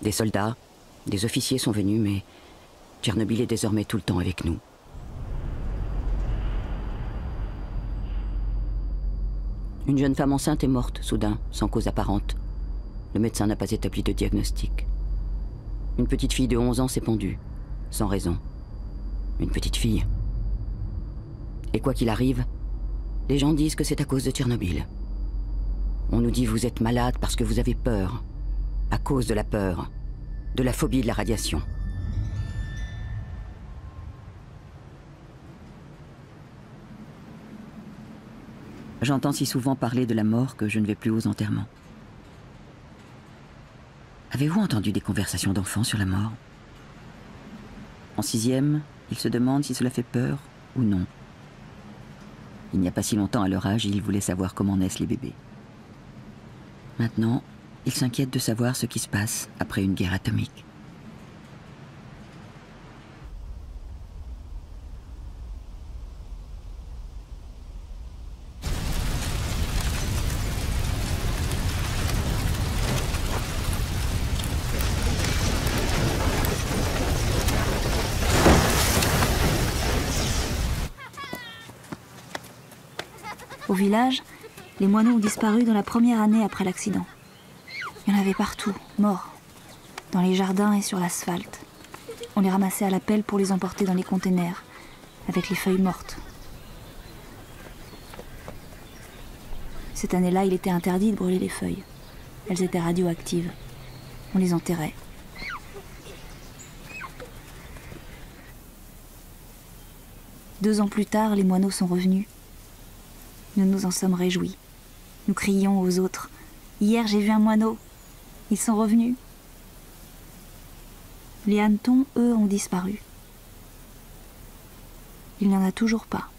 Des soldats, des officiers sont venus, mais Tchernobyl est désormais tout le temps avec nous. Une jeune femme enceinte est morte, soudain, sans cause apparente. Le médecin n'a pas établi de diagnostic. Une petite fille de 11 ans s'est pendue, sans raison. Une petite fille. Et quoi qu'il arrive, les gens disent que c'est à cause de Tchernobyl. On nous dit vous êtes malade parce que vous avez peur, à cause de la peur, de la phobie de la radiation. J'entends si souvent parler de la mort que je ne vais plus aux enterrements. Avez-vous entendu des conversations d'enfants sur la mort? En sixième, ils se demandent si cela fait peur ou non. Il n'y a pas si longtemps à leur âge, ils voulaient savoir comment naissent les bébés. Maintenant, Il s'inquiète de savoir ce qui se passe après une guerre atomique. Au village, les moineaux ont disparu dans la première année après l'accident. Il y en avait partout, morts, dans les jardins et sur l'asphalte. On les ramassait à la pelle pour les emporter dans les containers, avec les feuilles mortes. Cette année-là, il était interdit de brûler les feuilles. Elles étaient radioactives. On les enterrait. Deux ans plus tard, les moineaux sont revenus. Nous nous en sommes réjouis. Nous crions aux autres Hier, j'ai vu un moineau. Ils sont revenus. Les hannetons, eux, ont disparu. Il n'y en a toujours pas.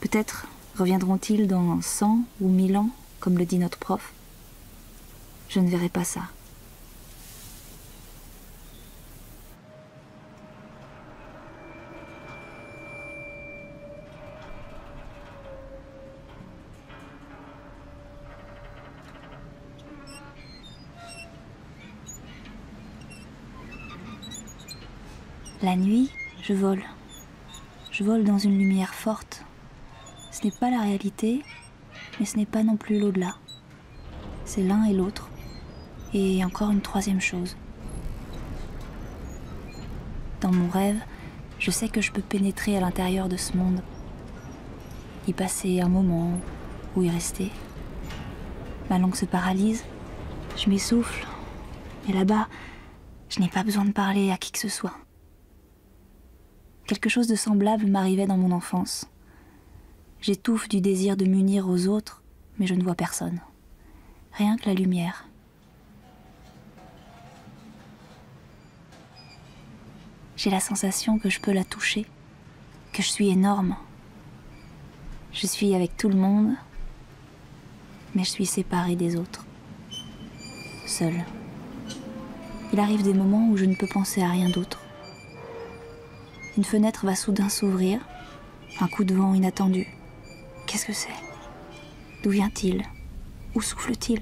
Peut-être reviendront-ils dans cent ou mille ans, comme le dit notre prof. Je ne verrai pas ça. La nuit, je vole. Je vole dans une lumière forte. Ce n'est pas la réalité, mais ce n'est pas non plus l'au-delà. C'est l'un et l'autre. Et encore une troisième chose. Dans mon rêve, je sais que je peux pénétrer à l'intérieur de ce monde. Y passer un moment ou y rester. Ma langue se paralyse, je m'essouffle. Et là-bas, je n'ai pas besoin de parler à qui que ce soit. Quelque chose de semblable m'arrivait dans mon enfance. J'étouffe du désir de m'unir aux autres, mais je ne vois personne. Rien que la lumière. J'ai la sensation que je peux la toucher, que je suis énorme. Je suis avec tout le monde, mais je suis séparée des autres. Seule. Il arrive des moments où je ne peux penser à rien d'autre. Une fenêtre va soudain s'ouvrir. Un coup de vent inattendu. Qu'est-ce que c'est? D'où vient-il? Où souffle-t-il?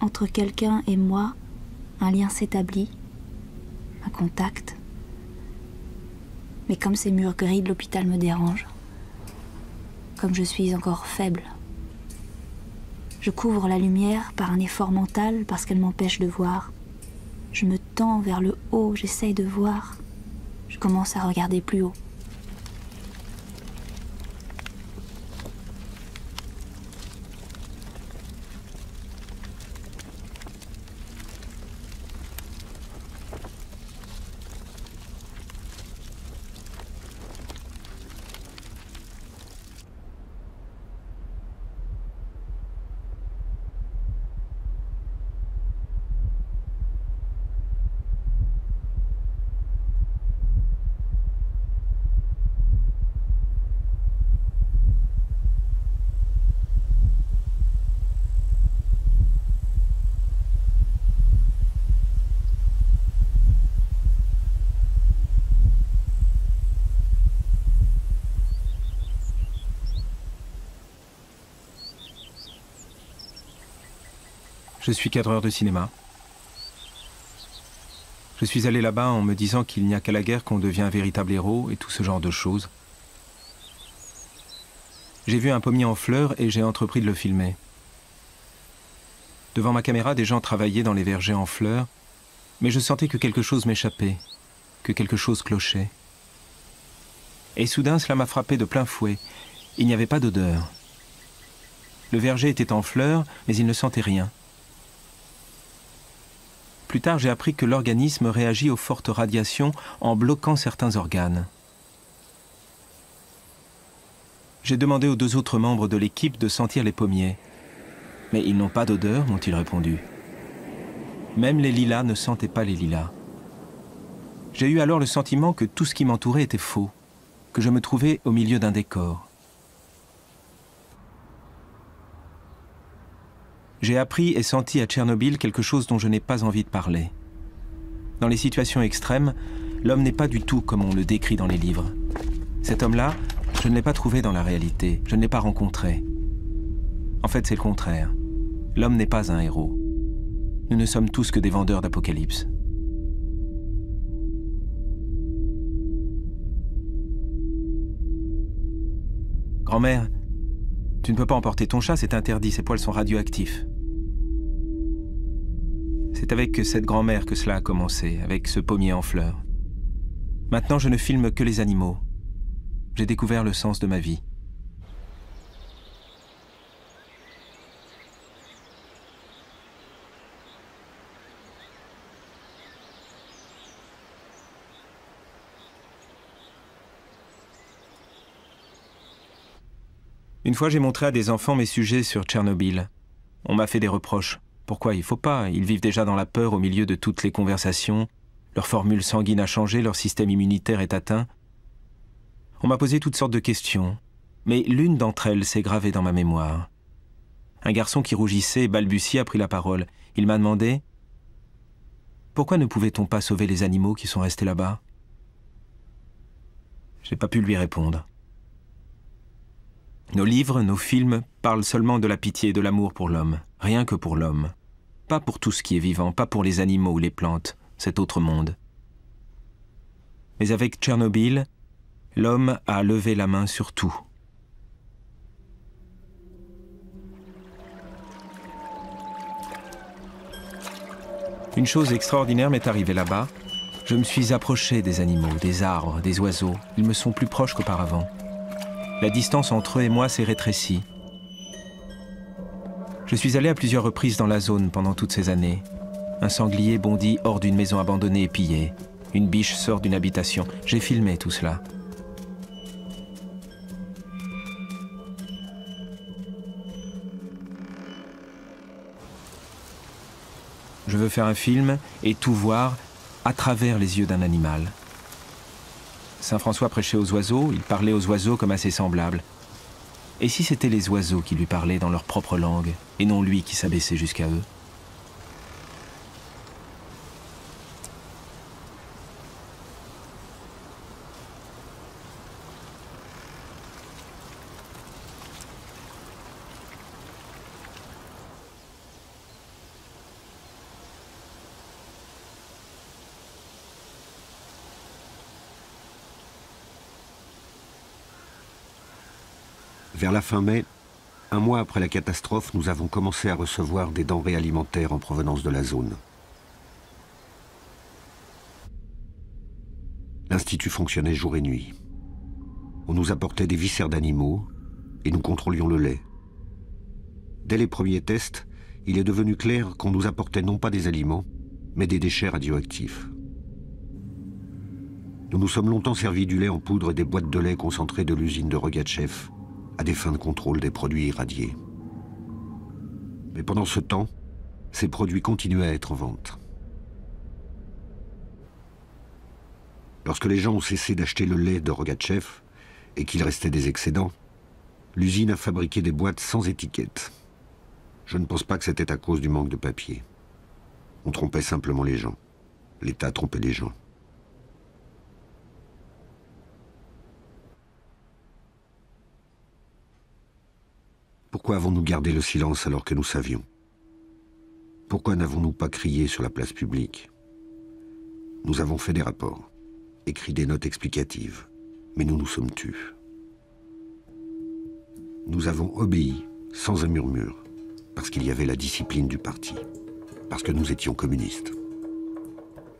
Entre quelqu'un et moi, un lien s'établit, un contact. Mais comme ces murs gris de l'hôpital me dérangent, comme je suis encore faible, je couvre la lumière par un effort mental parce qu'elle m'empêche de voir. Je me tends vers le haut, j'essaye de voir. Je commence à regarder plus haut. Je suis cadreur de cinéma. Je suis allé là-bas en me disant qu'il n'y a qu'à la guerre qu'on devient un véritable héros et tout ce genre de choses. J'ai vu un pommier en fleurs et j'ai entrepris de le filmer. Devant ma caméra, des gens travaillaient dans les vergers en fleurs, mais je sentais que quelque chose m'échappait, que quelque chose clochait. Et soudain, cela m'a frappé de plein fouet. Il n'y avait pas d'odeur. Le verger était en fleurs, mais il ne sentait rien. Plus tard, j'ai appris que l'organisme réagit aux fortes radiations en bloquant certains organes. J'ai demandé aux deux autres membres de l'équipe de sentir les pommiers. Mais ils n'ont pas d'odeur, m'ont-ils répondu. Même les lilas ne sentaient pas les lilas. J'ai eu alors le sentiment que tout ce qui m'entourait était faux, que je me trouvais au milieu d'un décor. J'ai appris et senti à Tchernobyl quelque chose dont je n'ai pas envie de parler. Dans les situations extrêmes, l'homme n'est pas du tout comme on le décrit dans les livres. Cet homme-là, je ne l'ai pas trouvé dans la réalité, je ne l'ai pas rencontré. En fait, c'est le contraire. L'homme n'est pas un héros. Nous ne sommes tous que des vendeurs d'apocalypse. Grand-mère, tu ne peux pas emporter ton chat, c'est interdit, ses poils sont radioactifs. C'est avec cette grand-mère que cela a commencé, avec ce pommier en fleurs. Maintenant, je ne filme que les animaux. J'ai découvert le sens de ma vie. Une fois, j'ai montré à des enfants mes sujets sur Tchernobyl. On m'a fait des reproches. Pourquoi il faut pas? Ils vivent déjà dans la peur au milieu de toutes les conversations. Leur formule sanguine a changé, leur système immunitaire est atteint. On m'a posé toutes sortes de questions, mais l'une d'entre elles s'est gravée dans ma mémoire. Un garçon qui rougissait et balbutiait a pris la parole. Il m'a demandé Pourquoi ne pouvait-on pas sauver les animaux qui sont restés là-bas? J'ai pas pu lui répondre. Nos livres, nos films parlent seulement de la pitié et de l'amour pour l'homme, rien que pour l'homme. Pas pour tout ce qui est vivant, pas pour les animaux ou les plantes, cet autre monde. Mais avec Tchernobyl, l'homme a levé la main sur tout. Une chose extraordinaire m'est arrivée là-bas. Je me suis approché des animaux, des arbres, des oiseaux. Ils me sont plus proches qu'auparavant la distance entre eux et moi s'est rétrécie. Je suis allé à plusieurs reprises dans la zone pendant toutes ces années. Un sanglier bondit hors d'une maison abandonnée et pillée. Une biche sort d'une habitation. J'ai filmé tout cela. Je veux faire un film et tout voir à travers les yeux d'un animal. Saint François prêchait aux oiseaux, il parlait aux oiseaux comme à ses semblables. Et si c'était les oiseaux qui lui parlaient dans leur propre langue, et non lui qui s'abaissait jusqu'à eux? Vers la fin mai, un mois après la catastrophe, nous avons commencé à recevoir des denrées alimentaires en provenance de la zone. L'Institut fonctionnait jour et nuit. On nous apportait des viscères d'animaux et nous contrôlions le lait. Dès les premiers tests, il est devenu clair qu'on nous apportait non pas des aliments, mais des déchets radioactifs. Nous nous sommes longtemps servis du lait en poudre et des boîtes de lait concentrées de l'usine de Rogatchev, à des fins de contrôle des produits irradiés. Mais pendant ce temps, ces produits continuaient à être en vente. Lorsque les gens ont cessé d'acheter le lait de Rogatchev et qu'il restait des excédents, l'usine a fabriqué des boîtes sans étiquette. Je ne pense pas que c'était à cause du manque de papier. On trompait simplement les gens. L'État trompait les gens. Pourquoi avons-nous gardé le silence alors que nous savions? Pourquoi n'avons-nous pas crié sur la place publique? Nous avons fait des rapports, écrit des notes explicatives, mais nous nous sommes tus. Nous avons obéi sans un murmure, parce qu'il y avait la discipline du parti, parce que nous étions communistes.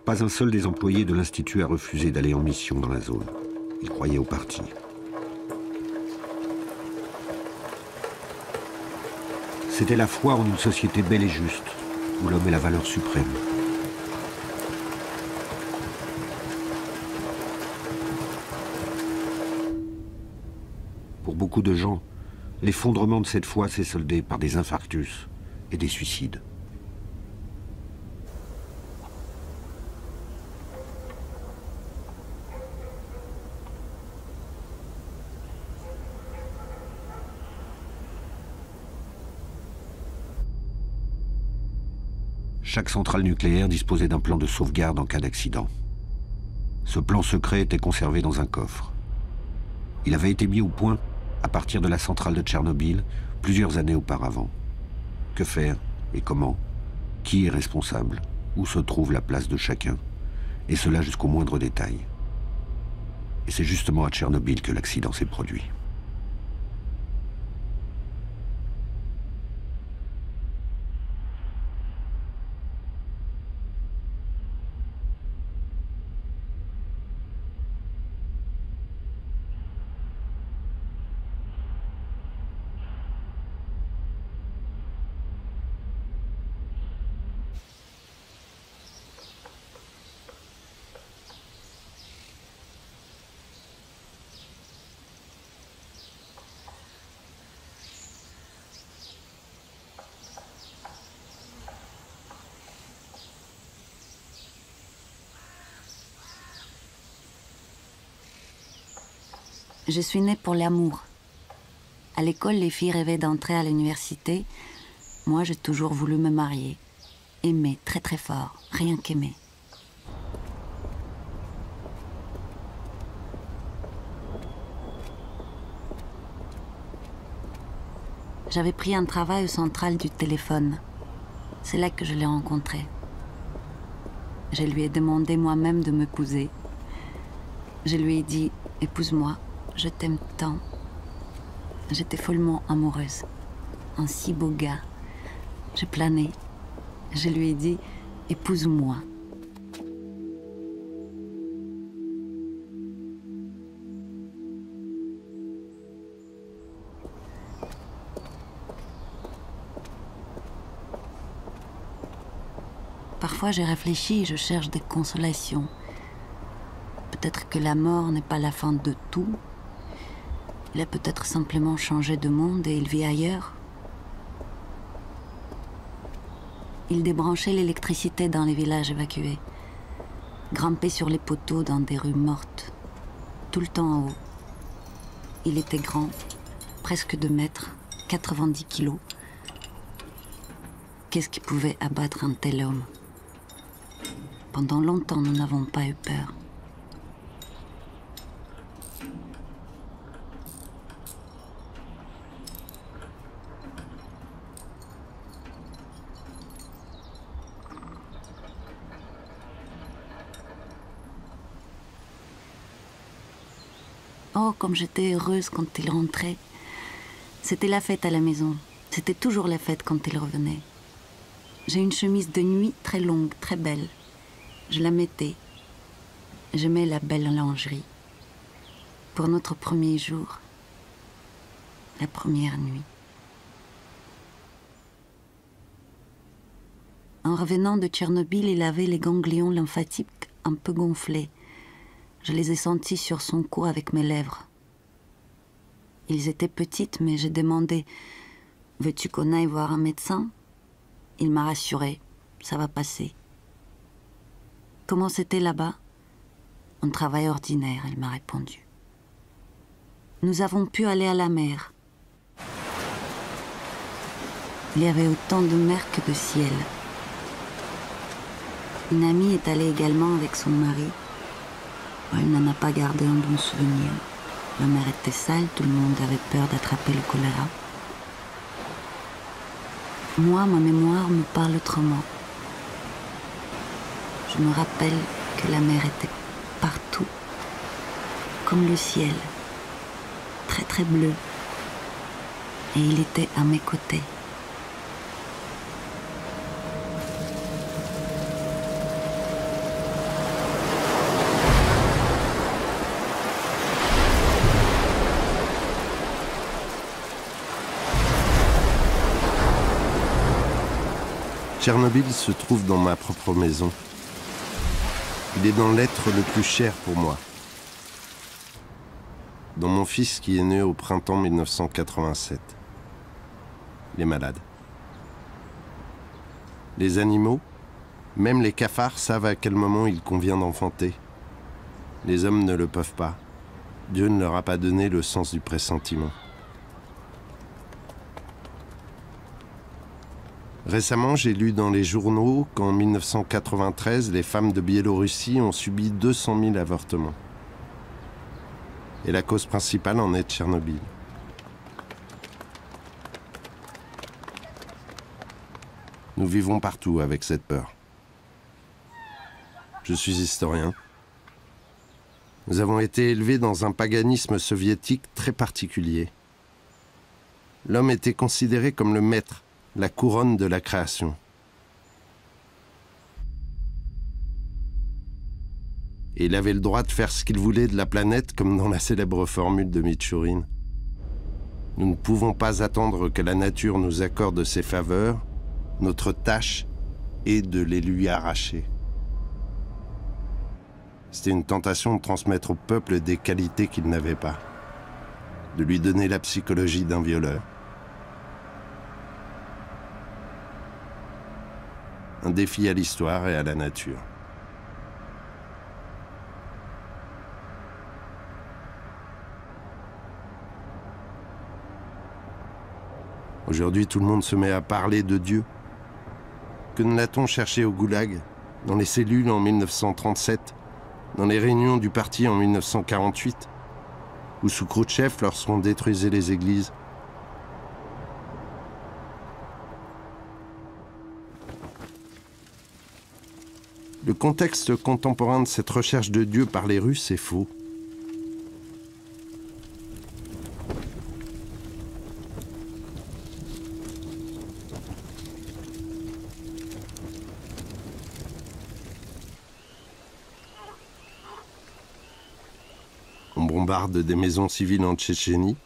Pas un seul des employés de l'Institut a refusé d'aller en mission dans la zone. Ils croyaient au parti. C'était la foi en une société belle et juste, où l'homme est la valeur suprême. Pour beaucoup de gens, l'effondrement de cette foi s'est soldé par des infarctus et des suicides. Chaque centrale nucléaire disposait d'un plan de sauvegarde en cas d'accident. Ce plan secret était conservé dans un coffre. Il avait été mis au point à partir de la centrale de Tchernobyl plusieurs années auparavant. Que faire et comment? Qui est responsable? Où se trouve la place de chacun? Et cela jusqu'au moindre détail. Et c'est justement à Tchernobyl que l'accident s'est produit. Je suis née pour l'amour. À l'école, les filles rêvaient d'entrer à l'université. Moi, j'ai toujours voulu me marier. Aimer très très fort, rien qu'aimer. J'avais pris un travail au central du téléphone. C'est là que je l'ai rencontré. Je lui ai demandé moi-même de m'épouser. Je lui ai dit, épouse-moi. Je t'aime tant. J'étais follement amoureuse. Un si beau gars. Je planais. Je lui ai dit Épouse-moi. Parfois j'ai réfléchi je cherche des consolations. Peut-être que la mort n'est pas la fin de tout, il a peut-être simplement changé de monde et il vit ailleurs. Il débranchait l'électricité dans les villages évacués, grimpait sur les poteaux dans des rues mortes, tout le temps en haut. Il était grand, presque 2 mètres, 90 kilos. Qu'est-ce qui pouvait abattre un tel homme? Pendant longtemps, nous n'avons pas eu peur. Oh, comme j'étais heureuse quand il rentrait. C'était la fête à la maison. C'était toujours la fête quand il revenait. J'ai une chemise de nuit très longue, très belle. Je la mettais. J'aimais la belle lingerie. Pour notre premier jour, la première nuit. En revenant de Tchernobyl, il avait les ganglions lymphatiques un peu gonflés. Je les ai sentis sur son cou avec mes lèvres. Ils étaient petites, mais j'ai demandé Veux-tu qu'on aille voir un médecin? Il m'a rassuré Ça va passer. Comment c'était là-bas? Un travail ordinaire, il m'a répondu. Nous avons pu aller à la mer. Il y avait autant de mer que de ciel. Une amie est allée également avec son mari. Elle n'en a pas gardé un bon souvenir. La mer était sale, tout le monde avait peur d'attraper le choléra. Moi, ma mémoire me parle autrement. Je me rappelle que la mer était partout, comme le ciel, très très bleu, et il était à mes côtés. Tchernobyl se trouve dans ma propre maison. Il est dans l'être le plus cher pour moi. Dans mon fils qui est né au printemps 1987. Il est malade. Les animaux, même les cafards savent à quel moment il convient d'enfanter. Les hommes ne le peuvent pas. Dieu ne leur a pas donné le sens du pressentiment. Récemment, j'ai lu dans les journaux qu'en 1993, les femmes de Biélorussie ont subi 200 000 avortements. Et la cause principale en est Tchernobyl. Nous vivons partout avec cette peur. Je suis historien. Nous avons été élevés dans un paganisme soviétique très particulier. L'homme était considéré comme le maître, la couronne de la création. Et il avait le droit de faire ce qu'il voulait de la planète, comme dans la célèbre formule de Mitchourine. Nous ne pouvons pas attendre que la nature nous accorde ses faveurs. Notre tâche est de les lui arracher. C'était une tentation de transmettre au peuple des qualités qu'il n'avait pas, de lui donner la psychologie d'un violeur. Un défi à l'histoire et à la nature. Aujourd'hui, tout le monde se met à parler de Dieu. Que ne l'a-t-on cherché au goulag, dans les cellules en 1937, dans les réunions du parti en 1948, ou sous Khrouchtchev lorsqu'on détruisait les églises Le contexte contemporain de cette recherche de Dieu par les Russes est faux. On bombarde des maisons civiles en Tchétchénie.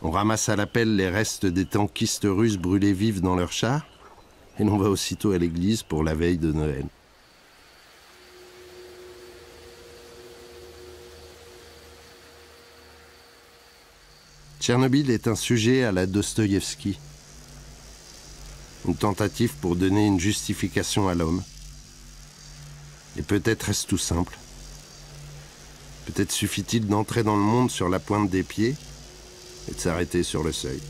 On ramasse à l'appel les restes des tankistes russes brûlés vifs dans leurs chars. Et l'on va aussitôt à l'église pour la veille de Noël. Tchernobyl est un sujet à la Dostoïevski. Une tentative pour donner une justification à l'homme. Et peut-être est-ce tout simple. Peut-être suffit-il d'entrer dans le monde sur la pointe des pieds et de s'arrêter sur le seuil.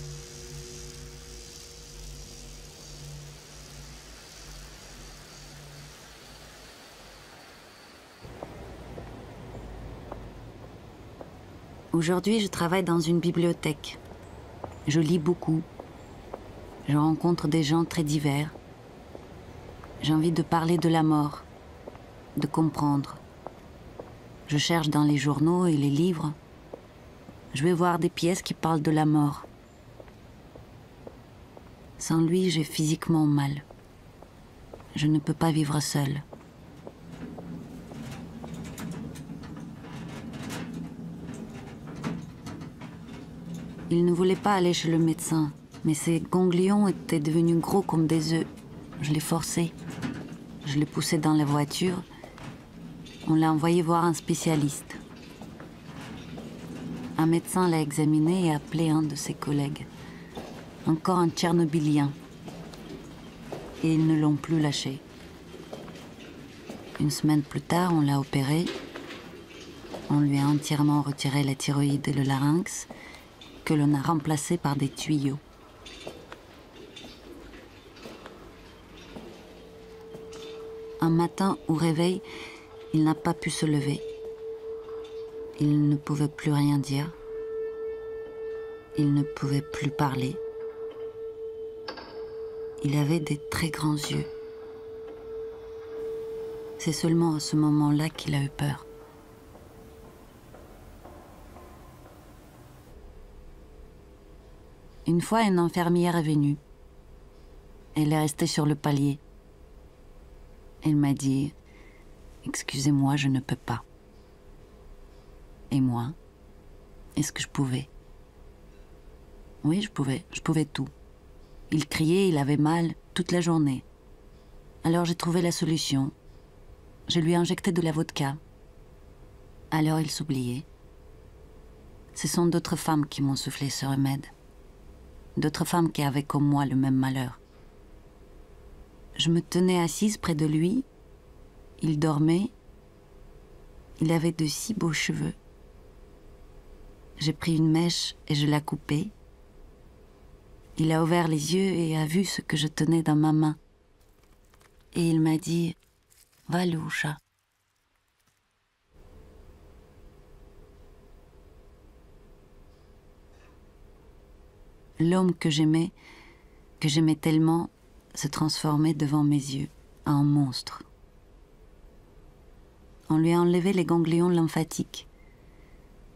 Aujourd'hui, je travaille dans une bibliothèque. Je lis beaucoup. Je rencontre des gens très divers. J'ai envie de parler de la mort, de comprendre. Je cherche dans les journaux et les livres. Je vais voir des pièces qui parlent de la mort. Sans lui, j'ai physiquement mal. Je ne peux pas vivre seule. Il ne voulait pas aller chez le médecin, mais ses ganglions étaient devenus gros comme des œufs. Je l'ai forcé. Je l'ai poussé dans la voiture. On l'a envoyé voir un spécialiste. Un médecin l'a examiné et a appelé un de ses collègues. Encore un Tchernobylien. Et ils ne l'ont plus lâché. Une semaine plus tard, on l'a opéré. On lui a entièrement retiré la thyroïde et le larynx que l'on a remplacé par des tuyaux. Un matin au réveil, il n'a pas pu se lever. Il ne pouvait plus rien dire. Il ne pouvait plus parler. Il avait des très grands yeux. C'est seulement à ce moment-là qu'il a eu peur. Une fois, une infirmière est venue. Elle est restée sur le palier. Elle m'a dit Excusez-moi, je ne peux pas. Et moi Est-ce que je pouvais? Oui, je pouvais, je pouvais tout. Il criait, il avait mal toute la journée. Alors j'ai trouvé la solution. Je lui ai injecté de la vodka. Alors il s'oubliait. Ce sont d'autres femmes qui m'ont soufflé ce remède. D'autres femmes qui avaient comme moi le même malheur. Je me tenais assise près de lui. Il dormait. Il avait de si beaux cheveux. J'ai pris une mèche et je la coupais. Il a ouvert les yeux et a vu ce que je tenais dans ma main. Et il m'a dit Valoucha. L'homme que j'aimais, que j'aimais tellement, se transformait devant mes yeux en monstre. On lui a enlevé les ganglions lymphatiques,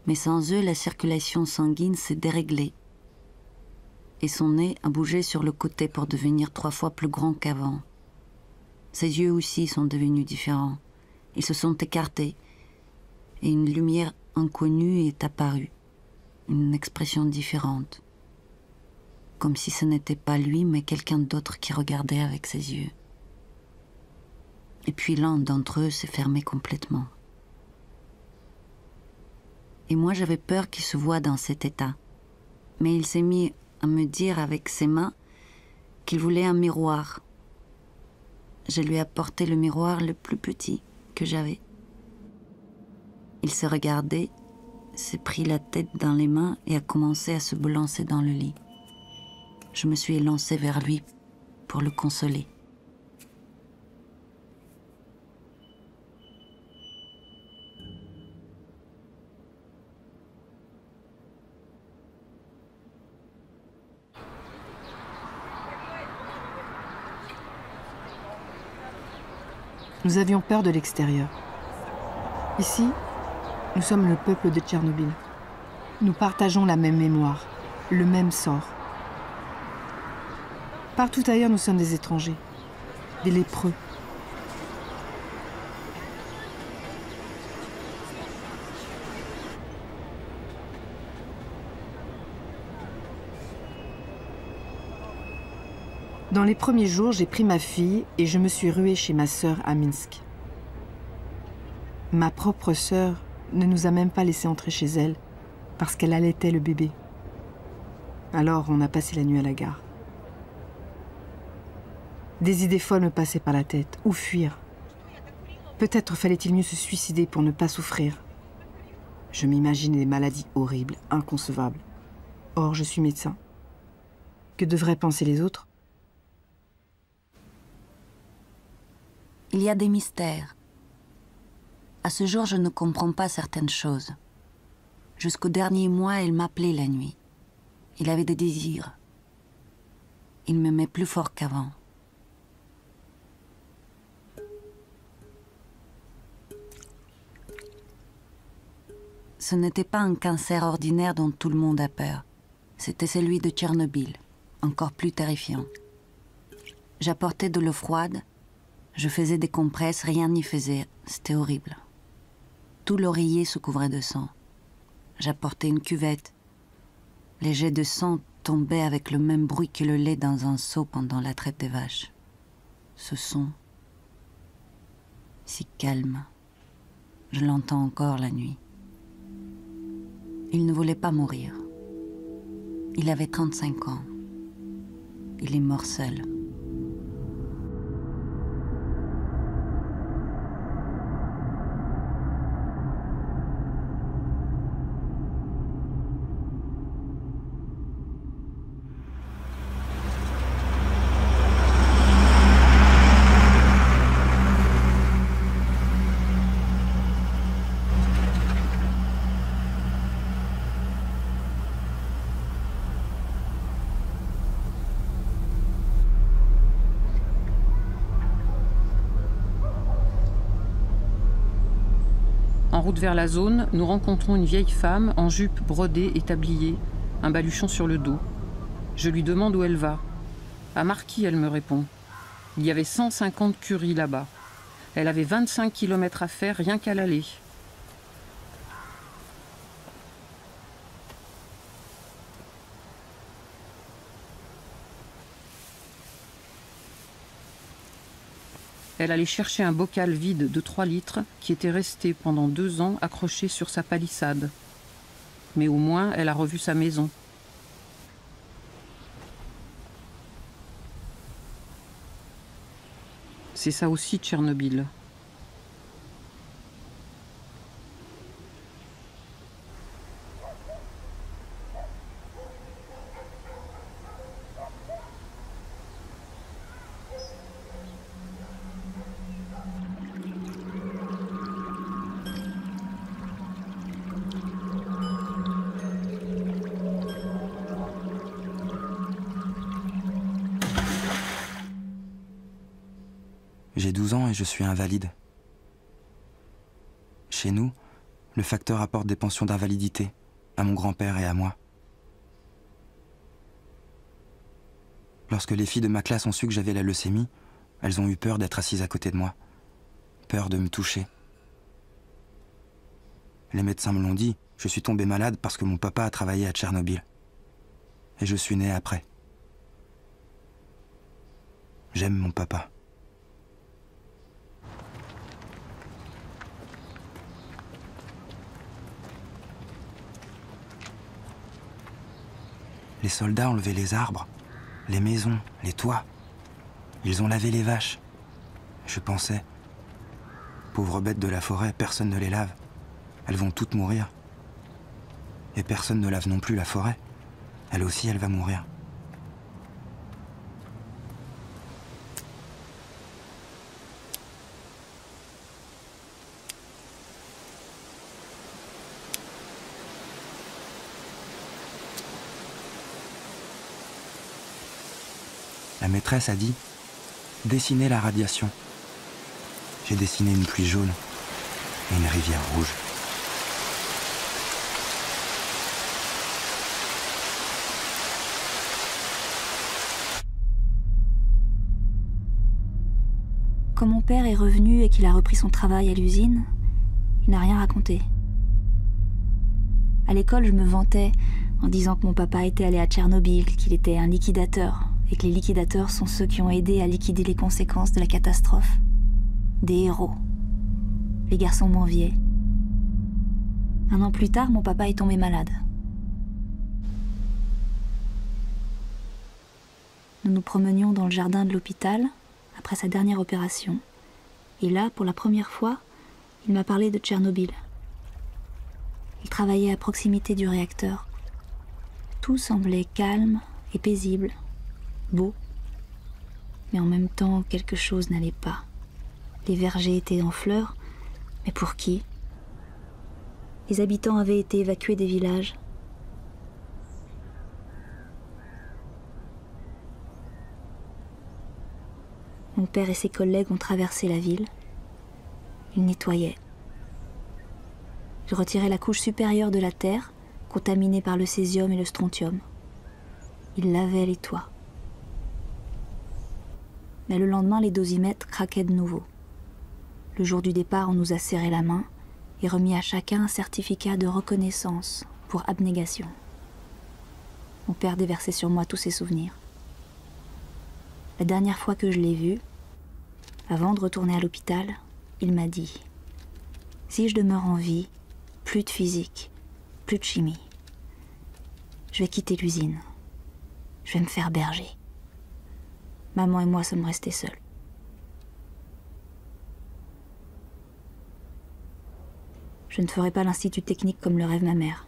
mais sans eux, la circulation sanguine s'est déréglée et son nez a bougé sur le côté pour devenir trois fois plus grand qu'avant. Ses yeux aussi sont devenus différents. Ils se sont écartés et une lumière inconnue est apparue, une expression différente, comme si ce n'était pas lui mais quelqu'un d'autre qui regardait avec ses yeux. Et puis l'un d'entre eux s'est fermé complètement. Et moi j'avais peur qu'il se voie dans cet état. Mais il s'est mis à me dire avec ses mains qu'il voulait un miroir. Je lui ai apporté le miroir le plus petit que j'avais. Il s'est regardé, s'est pris la tête dans les mains et a commencé à se balancer dans le lit. Je me suis élancée vers lui pour le consoler. Nous avions peur de l'extérieur. Ici, nous sommes le peuple de Tchernobyl. Nous partageons la même mémoire, le même sort. Partout ailleurs, nous sommes des étrangers, des lépreux. Dans les premiers jours, j'ai pris ma fille et je me suis ruée chez ma sœur à Minsk. Ma propre sœur ne nous a même pas laissé entrer chez elle parce qu'elle allaitait le bébé. Alors on a passé la nuit à la gare. Des idées folles me passaient par la tête. Où fuir? Peut-être fallait-il mieux se suicider pour ne pas souffrir. Je m'imaginais des maladies horribles, inconcevables. Or, je suis médecin. Que devraient penser les autres? Il y a des mystères. À ce jour, je ne comprends pas certaines choses. Jusqu'au dernier mois, il m'appelait la nuit. Il avait des désirs. Il m'aimait plus fort qu'avant. Ce n'était pas un cancer ordinaire dont tout le monde a peur. C'était celui de Tchernobyl, encore plus terrifiant. J'apportais de l'eau froide, je faisais des compresses, rien n'y faisait. C'était horrible. Tout l'oreiller se couvrait de sang. J'apportais une cuvette. Les jets de sang tombaient avec le même bruit que le lait dans un seau pendant la traite des vaches. Ce son, si calme, je l'entends encore la nuit. Il ne voulait pas mourir. Il avait 35 ans. Il est mort seul. Vers la zone, nous rencontrons une vieille femme en jupe brodée et tablier, un baluchon sur le dos. Je lui demande où elle va. À Marquis, elle me répond. Il y avait 150 curies là-bas. Elle avait 25 km à faire rien qu'à l'aller. Elle allait chercher un bocal vide de 3 litres qui était resté pendant deux ans accroché sur sa palissade. Mais au moins, elle a revu sa maison. C'est ça aussi Tchernobyl. Je suis invalide. Chez nous, le facteur apporte des pensions d'invalidité à mon grand-père et à moi. Lorsque les filles de ma classe ont su que j'avais la leucémie, elles ont eu peur d'être assises à côté de moi, peur de me toucher. Les médecins me l'ont dit, je suis tombé malade parce que mon papa a travaillé à Tchernobyl. Et je suis né après. J'aime mon papa. Les soldats ont levé les arbres, les maisons, les toits. Ils ont lavé les vaches. Je pensais, pauvres bêtes de la forêt, personne ne les lave. Elles vont toutes mourir. Et personne ne lave non plus la forêt. Elle aussi, elle va mourir. Maîtresse a dit Dessinez la radiation. J'ai dessiné une pluie jaune et une rivière rouge. Quand mon père est revenu et qu'il a repris son travail à l'usine, il n'a rien raconté. À l'école, je me vantais en disant que mon papa était allé à Tchernobyl, qu'il était un liquidateur, et que les liquidateurs sont ceux qui ont aidé à liquider les conséquences de la catastrophe. Des héros. Les garçons m'enviaient. Un an plus tard, mon papa est tombé malade. Nous nous promenions dans le jardin de l'hôpital après sa dernière opération. Et là, pour la première fois, il m'a parlé de Tchernobyl. Il travaillait à proximité du réacteur. Tout semblait calme et paisible, beau. Mais en même temps, quelque chose n'allait pas. Les vergers étaient en fleurs, mais pour qui? Les habitants avaient été évacués des villages. Mon père et ses collègues ont traversé la ville. Ils nettoyaient. Ils retiraient la couche supérieure de la terre, contaminée par le césium et le strontium. Ils lavaient les toits. Mais le lendemain, les dosimètres craquaient de nouveau. Le jour du départ, on nous a serré la main et remis à chacun un certificat de reconnaissance pour abnégation. Mon père déversait sur moi tous ses souvenirs. La dernière fois que je l'ai vu, avant de retourner à l'hôpital, il m'a dit Si je demeure en vie, plus de physique, plus de chimie. Je vais quitter l'usine. Je vais me faire berger. Maman et moi sommes restés seuls. Je ne ferai pas l'institut technique comme le rêve ma mère.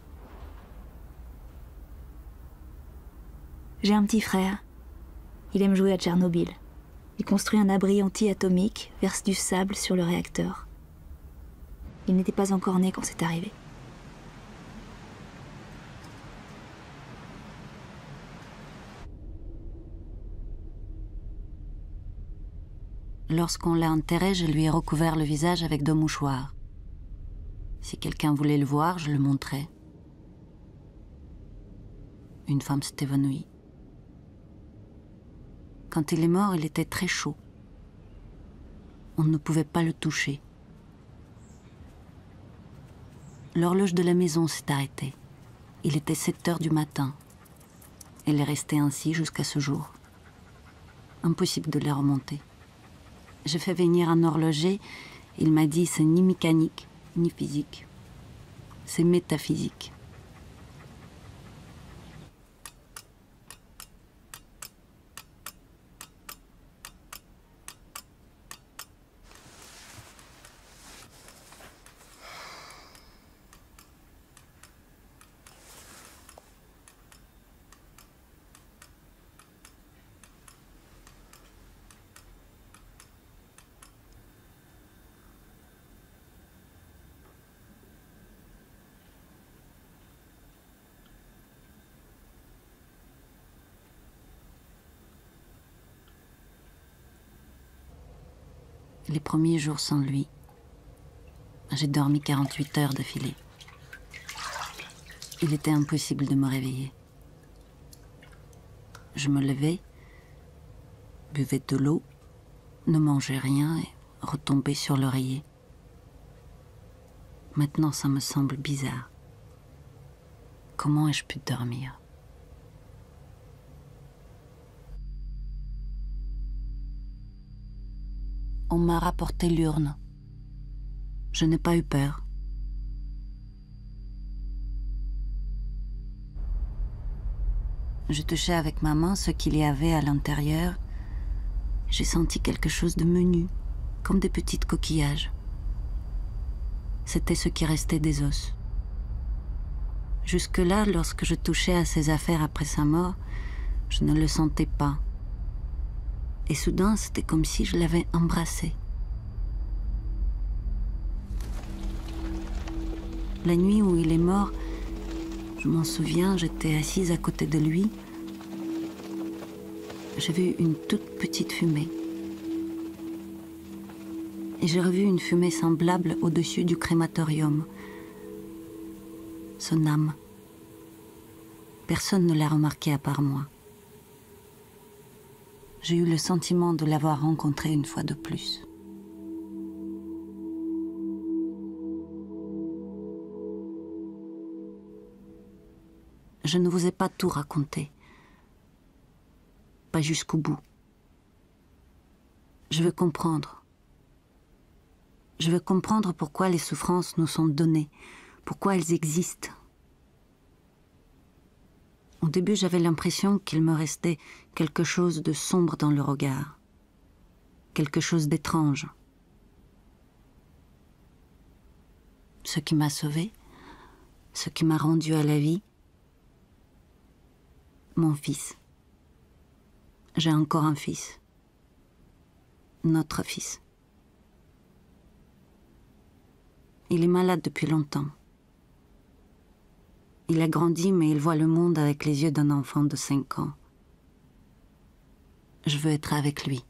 J'ai un petit frère. Il aime jouer à Tchernobyl. Il construit un abri anti-atomique, verse du sable sur le réacteur. Il n'était pas encore né quand c'est arrivé. Lorsqu'on l'a enterré, je lui ai recouvert le visage avec deux mouchoirs. Si quelqu'un voulait le voir, je le montrais. Une femme s'est évanouie. Quand il est mort, il était très chaud. On ne pouvait pas le toucher. L'horloge de la maison s'est arrêtée. Il était 7 heures du matin. Elle est restée ainsi jusqu'à ce jour. Impossible de la remonter. J'ai fait venir un horloger. Il m'a dit c'est ni mécanique ni physique. C'est métaphysique. Les premiers jours sans lui, j'ai dormi 48 heures d'affilée. Il était impossible de me réveiller. Je me levais, buvais de l'eau, ne mangeais rien et retombais sur l'oreiller. Maintenant, ça me semble bizarre. Comment ai-je pu dormir? On m'a rapporté l'urne. Je n'ai pas eu peur. Je touchais avec ma main ce qu'il y avait à l'intérieur. J'ai senti quelque chose de menu, comme des petites coquillages. C'était ce qui restait des os. Jusque-là, lorsque je touchais à ses affaires après sa mort, je ne le sentais pas. Et soudain, c'était comme si je l'avais embrassé. La nuit où il est mort, je m'en souviens, j'étais assise à côté de lui. J'ai vu une toute petite fumée. Et j'ai revu une fumée semblable au-dessus du crématorium. Son âme. Personne ne l'a remarqué à part moi. J'ai eu le sentiment de l'avoir rencontré une fois de plus. je ne vous ai pas tout raconté. Pas jusqu'au bout. Je veux comprendre. Je veux comprendre pourquoi les souffrances nous sont données, pourquoi elles existent. Au début, j'avais l'impression qu'il me restait quelque chose de sombre dans le regard, quelque chose d'étrange. Ce qui m'a sauvé, ce qui m'a rendu à la vie, mon fils. J'ai encore un fils. Notre fils. Il est malade depuis longtemps. Il a grandi, mais il voit le monde avec les yeux d'un enfant de 5 ans. Je veux être avec lui.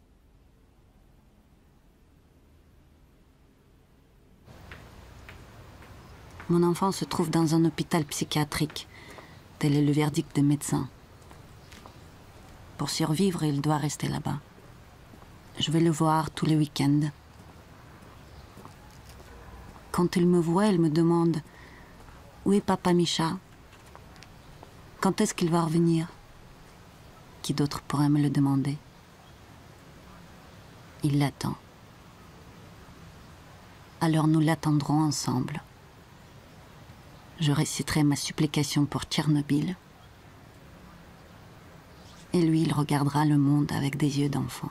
Mon enfant se trouve dans un hôpital psychiatrique. Tel est le verdict des médecins. Pour survivre, il doit rester là-bas. Je vais le voir tous les week-ends. Quand il me voit, il me demande Où est papa Micha Quand est-ce qu'il va revenir? Qui d'autre pourrait me le demander? Il l'attend. Alors nous l'attendrons ensemble. Je réciterai ma supplication pour Tchernobyl et lui, il regardera le monde avec des yeux d'enfant.